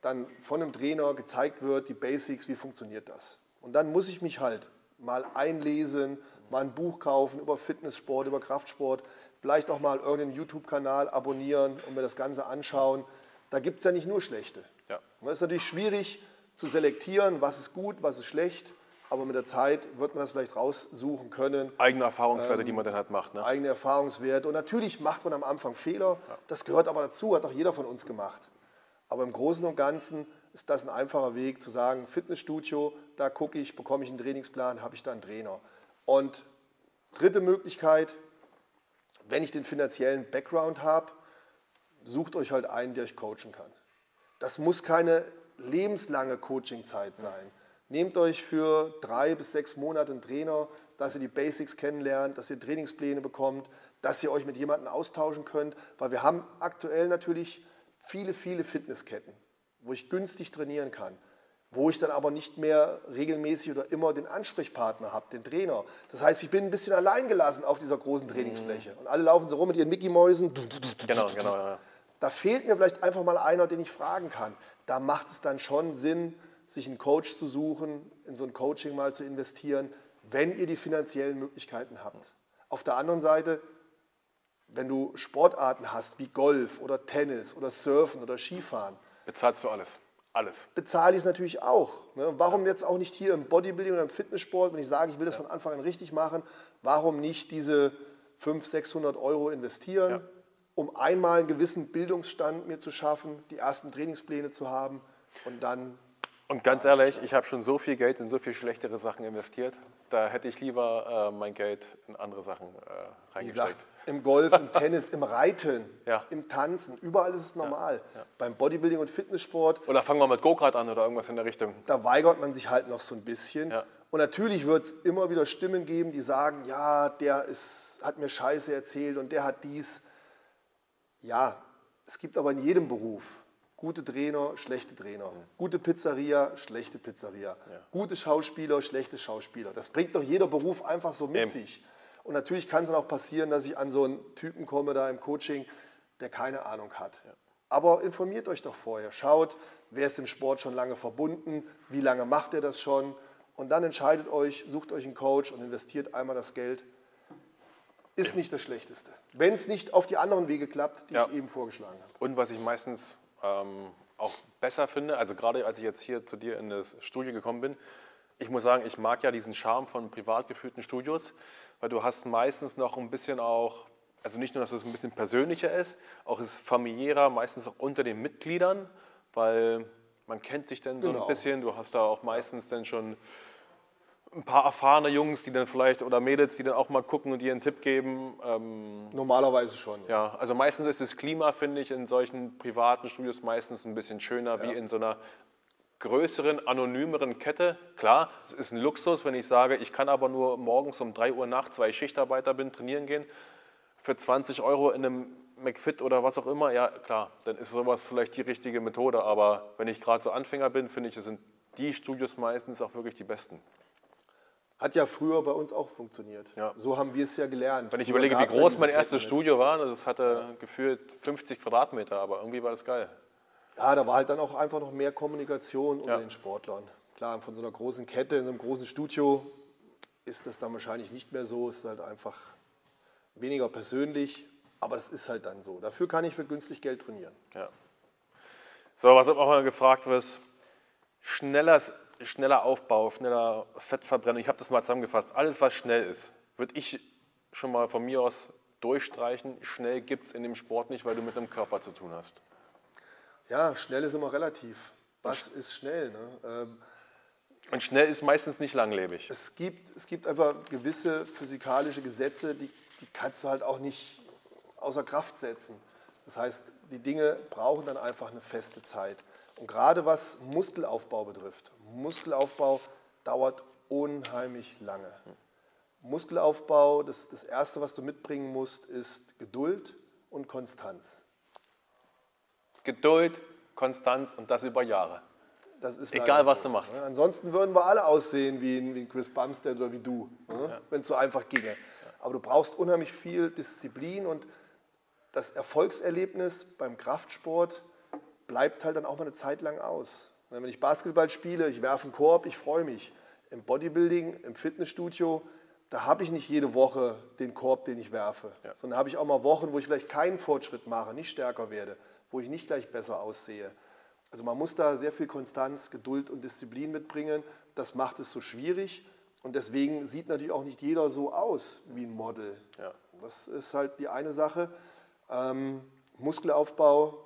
dann von einem Trainer gezeigt wird, die Basics, wie funktioniert das. Und dann muss ich mich halt mal einlesen, mal ein Buch kaufen über Fitnesssport, über Kraftsport, vielleicht auch mal irgendeinen YouTube-Kanal abonnieren und mir das Ganze anschauen. Da gibt es ja nicht nur schlechte. Ja. Es ist natürlich schwierig zu selektieren, was ist gut, was ist schlecht, aber mit der Zeit wird man das vielleicht raussuchen können Eigene Erfahrungswerte, Ähm, die man dann halt macht. Ne? eigene Erfahrungswerte. Und natürlich macht man am Anfang Fehler. Das gehört aber dazu, hat auch jeder von uns gemacht. Aber im Großen und Ganzen ist das ein einfacher Weg zu sagen, Fitnessstudio, da gucke ich, bekomme ich einen Trainingsplan, habe ich da einen Trainer. Und dritte Möglichkeit, wenn ich den finanziellen Background habe, sucht euch halt einen, der euch coachen kann. Das muss keine lebenslange Coachingzeit sein. Nehmt euch für drei bis sechs Monate einen Trainer, dass ihr die Basics kennenlernt, dass ihr Trainingspläne bekommt, dass ihr euch mit jemandem austauschen könnt, weil wir haben aktuell natürlich viele, viele Fitnessketten, wo ich günstig trainieren kann, wo ich dann aber nicht mehr regelmäßig oder immer den Ansprechpartner habe, den Trainer. Das heißt, ich bin ein bisschen alleingelassen auf dieser großen Trainingsfläche und alle laufen so rum mit ihren Mickey-Mäusen. Genau, genau. Ja. Da fehlt mir vielleicht einfach mal einer, den ich fragen kann. Da macht es dann schon Sinn, sich einen Coach zu suchen, in so ein Coaching mal zu investieren, wenn ihr die finanziellen Möglichkeiten habt. Auf der anderen Seite, wenn du Sportarten hast wie Golf oder Tennis oder Surfen oder Skifahren, Bezahlst du alles. Alles. bezahle ich es natürlich auch. Ne? Warum jetzt auch nicht hier im Bodybuilding oder im Fitnesssport, wenn ich sage, ich will das von Anfang an richtig machen, warum nicht diese 500, 600 Euro investieren, Ja. um einmal einen gewissen Bildungsstand mir zu schaffen, die ersten Trainingspläne zu haben und dann, Und ganz ehrlich, ich habe schon so viel Geld in so viel schlechtere Sachen investiert. Da hätte ich lieber äh, mein Geld in andere Sachen äh, wie reingesteckt. gesagt, im Golf, im Tennis, im Reiten, Ja. im Tanzen, überall ist es normal. Beim Bodybuilding und Fitnesssport Oder fangen wir mit Go-Kart an oder irgendwas in der Richtung. da weigert man sich halt noch so ein bisschen. Ja. Und natürlich wird es immer wieder Stimmen geben, die sagen, ja, der ist, hat mir Scheiße erzählt und der hat dies. Ja, es gibt aber in jedem Beruf gute Trainer, schlechte Trainer. Gute Pizzeria, schlechte Pizzeria. Gute Schauspieler, schlechte Schauspieler. Das bringt doch jeder Beruf einfach so mit Eben. sich. Und natürlich kann es dann auch passieren, dass ich an so einen Typen komme da im Coaching, der keine Ahnung hat. Aber informiert euch doch vorher. Schaut, wer ist im Sport schon lange verbunden, wie lange macht er das schon. Und dann entscheidet euch, sucht euch einen Coach und investiert einmal das Geld. Ist nicht das Schlechteste. Wenn es nicht auf die anderen Wege klappt, die Ja. ich eben vorgeschlagen habe. Und was ich meistens ähm, auch besser finde, also gerade als ich jetzt hier zu dir in das Studio gekommen bin, ich muss sagen, ich mag ja diesen Charme von privat geführten Studios, weil du hast meistens noch ein bisschen auch, also nicht nur, dass es ein bisschen persönlicher ist, auch ist es familiärer, meistens auch unter den Mitgliedern, weil man kennt sich dann so Genau. ein bisschen, du hast da auch meistens dann schon ein paar erfahrene Jungs, die dann vielleicht, oder Mädels, die dann auch mal gucken und dir einen Tipp geben. Ähm, Normalerweise schon. ja, also meistens ist das Klima, finde ich, in solchen privaten Studios meistens ein bisschen schöner wie in so einer größeren, anonymeren Kette. Klar, es ist ein Luxus, wenn ich sage, ich kann aber nur morgens um 3 Uhr nachts, weil ich Schichtarbeiter bin, trainieren gehen. Für 20 Euro in einem McFit oder was auch immer, ja klar, dann ist sowas vielleicht die richtige Methode. Aber wenn ich gerade so Anfänger bin, finde ich, sind die Studios meistens auch wirklich die besten. Hat ja früher bei uns auch funktioniert. Ja. So haben wir es ja gelernt. Wenn ich Früher überlege, wie ja groß mein erstes. Studio war, das hatte gefühlt 50 Quadratmeter, aber irgendwie war das geil. Ja, da war halt dann auch einfach noch mehr Kommunikation unter Ja. den Sportlern. Klar, von so einer großen Kette in so einem großen Studio ist das dann wahrscheinlich nicht mehr so. Es ist halt einfach weniger persönlich, aber das ist halt dann so. Dafür kann ich für günstig Geld trainieren. Ja. So, was auch mal gefragt wird, schneller, schneller Aufbau, schneller Fettverbrennung. Ich habe das mal zusammengefasst. Alles, was schnell ist, würde ich schon mal von mir aus durchstreichen. Schnell gibt es in dem Sport nicht, weil du mit einem Körper zu tun hast. Ja, schnell ist immer relativ. Was ist schnell? Ne? Ähm, Und schnell ist meistens nicht langlebig. Es gibt, es gibt einfach gewisse physikalische Gesetze, die, die kannst du halt auch nicht außer Kraft setzen. Das heißt, die Dinge brauchen dann einfach eine feste Zeit. Und gerade was Muskelaufbau betrifft, Muskelaufbau dauert unheimlich lange. Muskelaufbau, das, das Erste, was du mitbringen musst, ist Geduld und Konstanz. Geduld, Konstanz und das über Jahre. Das ist Egal, leider was so, du machst. ne? Ansonsten würden wir alle aussehen wie ein, wie ein Chris Bumstead oder wie du, ne? wenn es so einfach ginge. Aber du brauchst unheimlich viel Disziplin und das Erfolgserlebnis beim Kraftsport bleibt halt dann auch mal eine Zeit lang aus. Wenn ich Basketball spiele, ich werfe einen Korb, ich freue mich. Im Bodybuilding, im Fitnessstudio, da habe ich nicht jede Woche den Korb, den ich werfe, sondern habe ich auch mal Wochen, wo ich vielleicht keinen Fortschritt mache, nicht stärker werde, wo ich nicht gleich besser aussehe. Also man muss da sehr viel Konstanz, Geduld und Disziplin mitbringen. Das macht es so schwierig und deswegen sieht natürlich auch nicht jeder so aus wie ein Model. Ja. Das ist halt die eine Sache. Ähm, Muskelaufbau,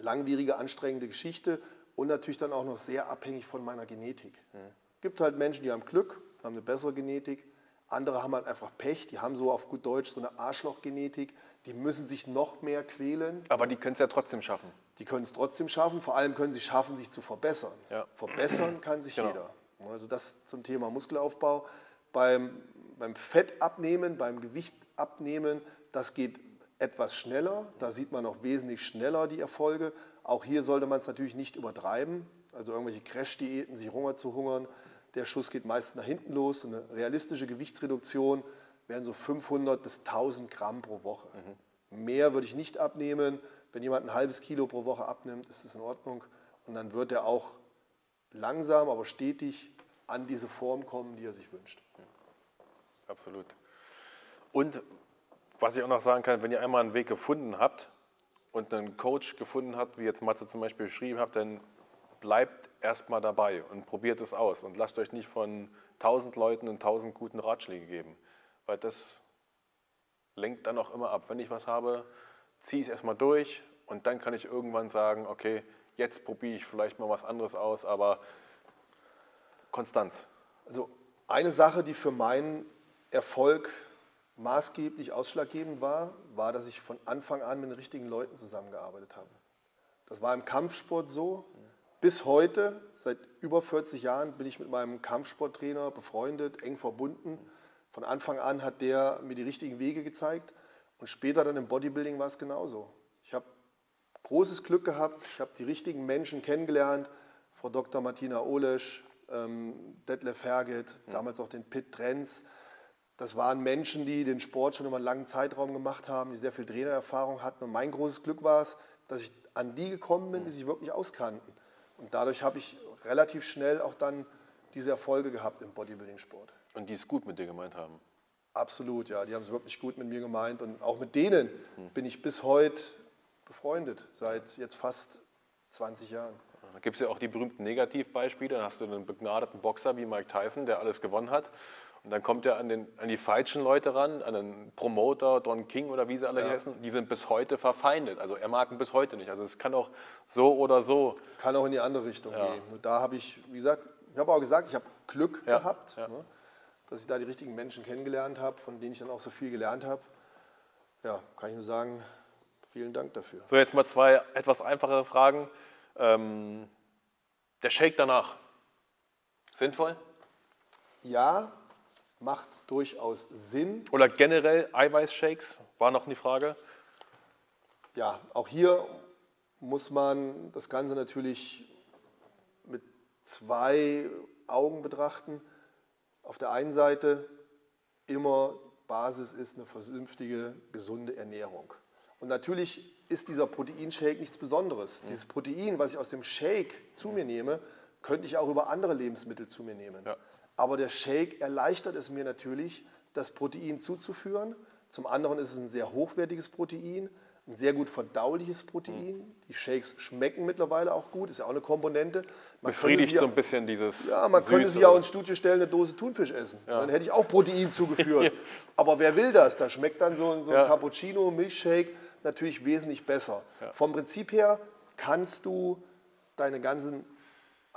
langwierige, anstrengende Geschichte und natürlich dann auch noch sehr abhängig von meiner Genetik. Es gibt halt Menschen, die haben Glück, haben eine bessere Genetik. Andere haben halt einfach Pech, die haben so auf gut Deutsch so eine Arschlochgenetik. Die müssen sich noch mehr quälen. Aber die können es ja trotzdem schaffen. Die können es trotzdem schaffen, vor allem können sie schaffen, sich zu verbessern. Ja. Verbessern kann sich Genau. jeder. Also das zum Thema Muskelaufbau. Beim, beim Fettabnehmen, beim Gewichtabnehmen, das geht etwas schneller. Da sieht man auch wesentlich schneller die Erfolge. Auch hier sollte man es natürlich nicht übertreiben. Also irgendwelche Crash-Diäten, sich Hunger zu hungern. Der Schuss geht meist nach hinten los. Eine realistische Gewichtsreduktion wären so 500 bis 1000 Gramm pro Woche. Mehr würde ich nicht abnehmen. Wenn jemand ein halbes Kilo pro Woche abnimmt, ist das in Ordnung. Und dann wird er auch langsam, aber stetig an diese Form kommen, die er sich wünscht. Absolut. Und was ich auch noch sagen kann, wenn ihr einmal einen Weg gefunden habt und einen Coach gefunden habt, wie jetzt Matze zum Beispiel beschrieben habt, dann bleibt erstmal dabei und probiert es aus und lasst euch nicht von tausend Leuten und tausend guten Ratschläge geben, weil das lenkt dann auch immer ab. Wenn ich was habe, ziehe ich es erstmal durch und dann kann ich irgendwann sagen, okay, jetzt probiere ich vielleicht mal was anderes aus, aber Konstanz. Also eine Sache, die für meinen Erfolg maßgeblich ausschlaggebend war, war, dass ich von Anfang an mit den richtigen Leuten zusammengearbeitet habe. Das war im Kampfsport so. Bis heute, seit über 40 Jahren, bin ich mit meinem Kampfsporttrainer befreundet, eng verbunden. Von Anfang an hat der mir die richtigen Wege gezeigt und später dann im Bodybuilding war es genauso. Ich habe großes Glück gehabt, ich habe die richtigen Menschen kennengelernt, Frau Dr. Martina Olesch, ähm, Detlef Herget, damals auch den Pitt Trenz. Das waren Menschen, die den Sport schon über einen langen Zeitraum gemacht haben, die sehr viel Trainererfahrung hatten. Und mein großes Glück war es, dass ich an die gekommen bin, die sich wirklich auskannten. Und dadurch habe ich relativ schnell auch dann diese Erfolge gehabt im Bodybuilding-Sport. Und die es gut mit dir gemeint haben. Absolut, ja. Die haben es wirklich gut mit mir gemeint. Und auch mit denen bin ich bis heute befreundet, seit jetzt fast 20 Jahren. Da gibt es ja auch die berühmten Negativbeispiele. Dann hast du einen begnadeten Boxer wie Mike Tyson, der alles gewonnen hat. Und dann kommt er an, den, an die falschen Leute ran, an den Promoter, Don King oder wie sie alle Ja. heißen. Die sind bis heute verfeindet. Also er mag ihn bis heute nicht. Also es kann auch so oder so. Kann auch in die andere Richtung Ja. gehen. Nur da habe ich, wie gesagt, ich habe auch gesagt, ich habe Glück Ja, gehabt. Ne, dass ich da die richtigen Menschen kennengelernt habe, von denen ich dann auch so viel gelernt habe. Ja, kann ich nur sagen, vielen Dank dafür. So, jetzt mal zwei etwas einfachere Fragen. Ähm, der Shake danach. Sinnvoll? Ja, macht durchaus Sinn. Oder generell Eiweißshakes? War noch die Frage. Ja, auch hier muss man das Ganze natürlich mit zwei Augen betrachten. Auf der einen Seite immer Basis ist eine vernünftige, gesunde Ernährung. Und natürlich ist dieser Proteinshake nichts Besonderes. Dieses Protein, was ich aus dem Shake zu mir nehme, könnte ich auch über andere Lebensmittel zu mir nehmen. Ja. Aber der Shake erleichtert es mir natürlich, das Protein zuzuführen. Zum anderen ist es ein sehr hochwertiges Protein, ein sehr gut verdauliches Protein. Die Shakes schmecken mittlerweile auch gut, ist ja auch eine Komponente. Man könnte Befriedigt sie so ja- ein bisschen dieses. ja, man könnte Süße. sich auch ins Studio stellen, eine Dose Thunfisch essen. Dann hätte ich auch Protein zugeführt. Aber wer will das? Da schmeckt dann so, ein- so ein Ja. Cappuccino, Milchshake natürlich wesentlich besser. Vom Prinzip her kannst du deine ganzen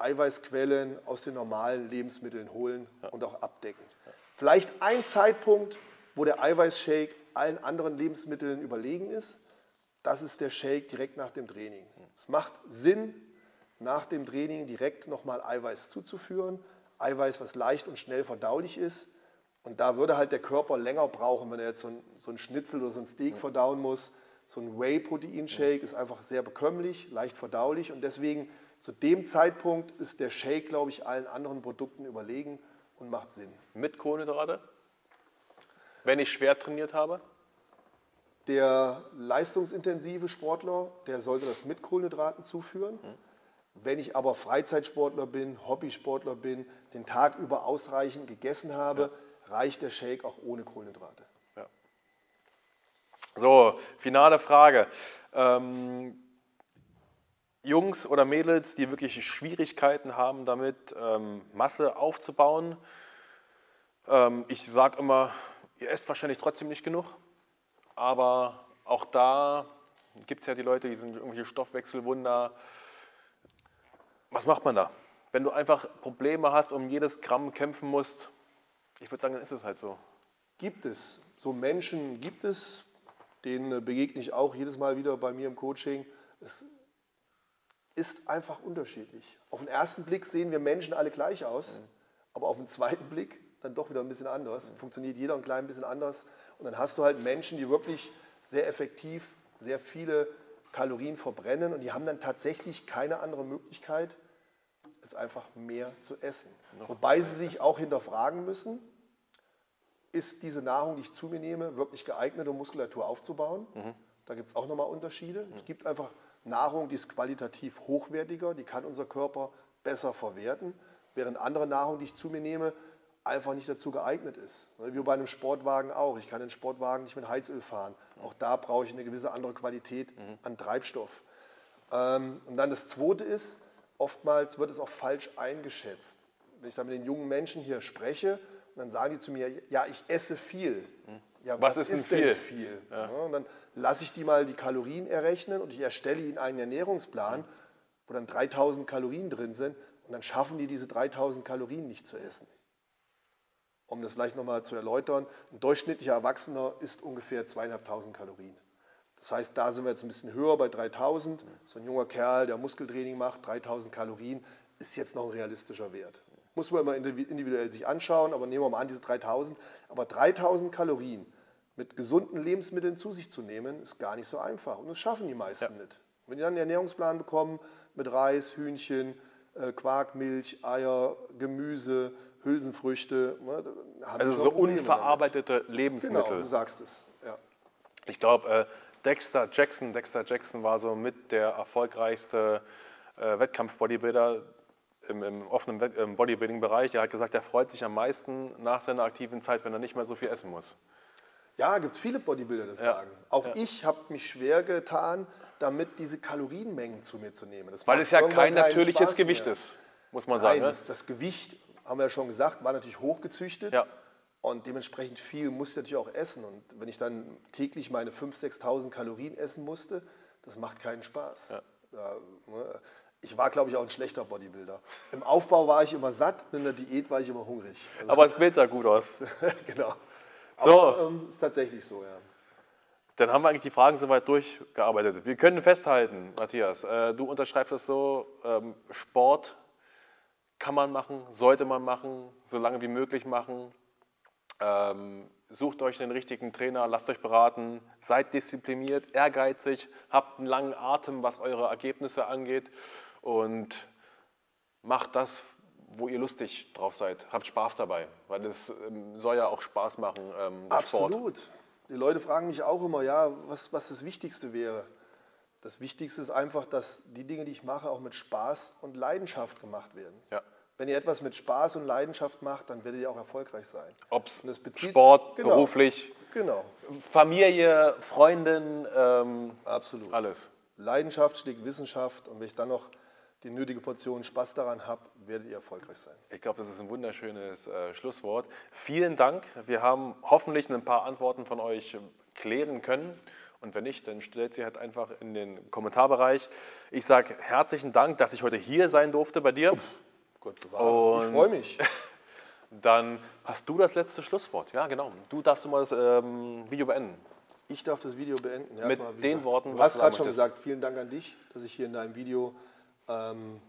Eiweißquellen aus den normalen Lebensmitteln holen und auch abdecken. Vielleicht ein Zeitpunkt, wo der Eiweißshake allen anderen Lebensmitteln überlegen ist, das ist der Shake direkt nach dem Training. Es macht Sinn, nach dem Training direkt nochmal Eiweiß zuzuführen. Eiweiß, was leicht und schnell verdaulich ist. Und da würde halt der Körper länger brauchen, wenn er jetzt so ein, so ein Schnitzel oder so ein Steak verdauen muss. So ein Whey-Protein-Shake ist einfach sehr bekömmlich, leicht verdaulich und deswegen Zu dem Zeitpunkt ist der Shake, glaube ich, allen anderen Produkten überlegen und macht Sinn. Mit Kohlenhydrate? Wenn ich schwer trainiert habe? Der leistungsintensive Sportler, der sollte das mit Kohlenhydraten zuführen. Wenn ich aber Freizeitsportler bin, Hobbysportler bin, den Tag über ausreichend gegessen habe, reicht der Shake auch ohne Kohlenhydrate. So, finale Frage. Ähm, Jungs oder Mädels, die wirklich Schwierigkeiten haben damit, ähm, Masse aufzubauen. Ähm, ich sage immer, ihr esst wahrscheinlich trotzdem nicht genug, aber auch da gibt es ja die Leute, die sind irgendwelche Stoffwechselwunder. Was macht man da? Wenn du einfach Probleme hast, um jedes Gramm kämpfen musst, ich würde sagen, dann ist es halt so. Gibt es. So Menschen gibt es, denen äh, begegne ich auch jedes Mal wieder bei mir im Coaching. Es ist einfach unterschiedlich. Auf den ersten Blick sehen wir Menschen alle gleich aus, aber auf den zweiten Blick dann doch wieder ein bisschen anders. Funktioniert jeder ein klein bisschen anders. Und dann hast du halt Menschen, die wirklich sehr effektiv sehr viele Kalorien verbrennen und die haben dann tatsächlich keine andere Möglichkeit, als einfach mehr zu essen. Wobei sie sich auch hinterfragen müssen, ist diese Nahrung, die ich zu mir nehme, wirklich geeignet, um Muskulatur aufzubauen? Da gibt es auch nochmal Unterschiede. Es gibt einfach Nahrung, die ist qualitativ hochwertiger, die kann unser Körper besser verwerten, während andere Nahrung, die ich zu mir nehme, einfach nicht dazu geeignet ist. Wie bei einem Sportwagen auch. Ich kann den Sportwagen nicht mit Heizöl fahren. Auch da brauche ich eine gewisse andere Qualität an Treibstoff. Ähm, und dann das Zweite ist, oftmals wird es auch falsch eingeschätzt. Wenn ich dann mit den jungen Menschen hier spreche, dann sagen die zu mir, ja, ich esse viel. Ja, Was was, ist denn ist, denn viel? viel? Ja, und dann lasse ich die mal die Kalorien errechnen und ich erstelle ihnen einen Ernährungsplan, wo dann 3000 Kalorien drin sind und dann schaffen die diese 3000 Kalorien nicht zu essen. Um das vielleicht nochmal zu erläutern, ein durchschnittlicher Erwachsener isst ungefähr 2500 Kalorien. Das heißt, da sind wir jetzt ein bisschen höher bei 3000. So ein junger Kerl, der Muskeltraining macht, 3000 Kalorien, ist jetzt noch ein realistischer Wert. Muss man immer indivi- individuell sich anschauen, aber nehmen wir mal an, diese 3000. Aber 3000 Kalorien mit gesunden Lebensmitteln zu sich zu nehmen, ist gar nicht so einfach. Und das schaffen die meisten nicht. Wenn die dann einen Ernährungsplan bekommen mit Reis, Hühnchen, äh, Quark, Milch, Eier, Gemüse, Hülsenfrüchte, ne, Also so Probleme damit. unverarbeitete Genau, Lebensmittel. du sagst es. Ja. Ich glaube, äh, Dexter Jackson, Dexter Jackson war so mit der erfolgreichste äh, Wettkampf-Bodybuilder im, im offenen Bodybuilding-Bereich. Er hat gesagt, er freut sich am meisten nach seiner aktiven Zeit, wenn er nicht mehr so viel essen muss. Ja, gibt es viele Bodybuilder, die das Ja. sagen. Auch ich habe mich schwer getan, damit diese Kalorienmengen zu mir zu nehmen. Das Weil es ja kein natürliches Spaß Gewicht mehr. ist, muss man sagen. Nein, ne? das, das Gewicht, haben wir ja schon gesagt, war natürlich hochgezüchtet. Ja. Und dementsprechend viel musste ich natürlich auch essen. Und wenn ich dann täglich meine 5.000, 6.000 Kalorien essen musste, das macht keinen Spaß. Ja, ne, ich war, glaube ich, auch ein schlechter Bodybuilder. Im Aufbau war ich immer satt, in der Diät war ich immer hungrig. Also, Aber das Bild sah gut aus. genau. So. Aber, ähm, ist tatsächlich so, ja. Dann haben wir eigentlich die Fragen soweit durchgearbeitet. Wir können festhalten, Matthias, äh, du unterschreibst das so, ähm, Sport kann man machen, sollte man machen, so lange wie möglich machen. Ähm, sucht euch den richtigen Trainer, lasst euch beraten, seid diszipliniert, ehrgeizig, habt einen langen Atem, was eure Ergebnisse angeht und macht das, wo ihr lustig drauf seid. Habt Spaß dabei, weil es ähm, soll ja auch Spaß machen, ähm, der Sport. Absolut. Die Leute fragen mich auch immer, ja, was, was das Wichtigste wäre. Das Wichtigste ist einfach, dass die Dinge, die ich mache, auch mit Spaß und Leidenschaft gemacht werden. Ja. Wenn ihr etwas mit Spaß und Leidenschaft macht, dann werdet ihr auch erfolgreich sein. Ob es Sport, Genau. beruflich, Genau, Familie, Freundin, ähm, absolut. alles. Leidenschaft schlägt Wissenschaft und wenn ich dann noch die nötige Portion Spaß daran habe, werdet ihr erfolgreich sein. Ich glaube, das ist ein wunderschönes äh, Schlusswort. Vielen Dank. Wir haben hoffentlich ein paar Antworten von euch klären können. Und wenn nicht, dann stellt sie halt einfach in den Kommentarbereich. Ich sage herzlichen Dank, dass ich heute hier sein durfte bei dir. Gott bewahre. Ich freue mich. Dann hast du das letzte Schlusswort. Ja, genau. Du darfst mal das ähm, Video beenden. Ich darf das Video beenden. Mit Erstmal, den gesagt, Worten, Du was hast du gerade schon gesagt, vielen Dank an dich, dass ich hier in deinem Video ähm,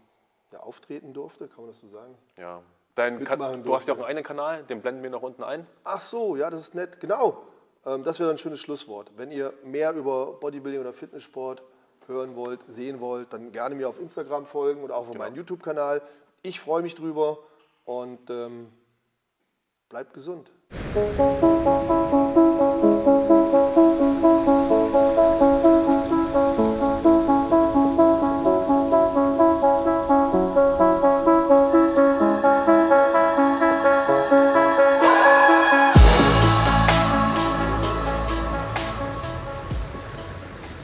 ja, auftreten durfte. Kann man das so sagen? Ja. Dein kan du hast ja auch durfte. einen eigenen Kanal, den blenden wir noch unten ein. Ach so, ja, das ist nett. Genau. Ähm, das wäre ein schönes Schlusswort. Wenn ihr mehr über Bodybuilding oder Fitnesssport hören wollt, sehen wollt, dann gerne mir auf Instagram folgen oder auch auf meinen YouTube-Kanal. Ich freue mich drüber und ähm, bleibt gesund.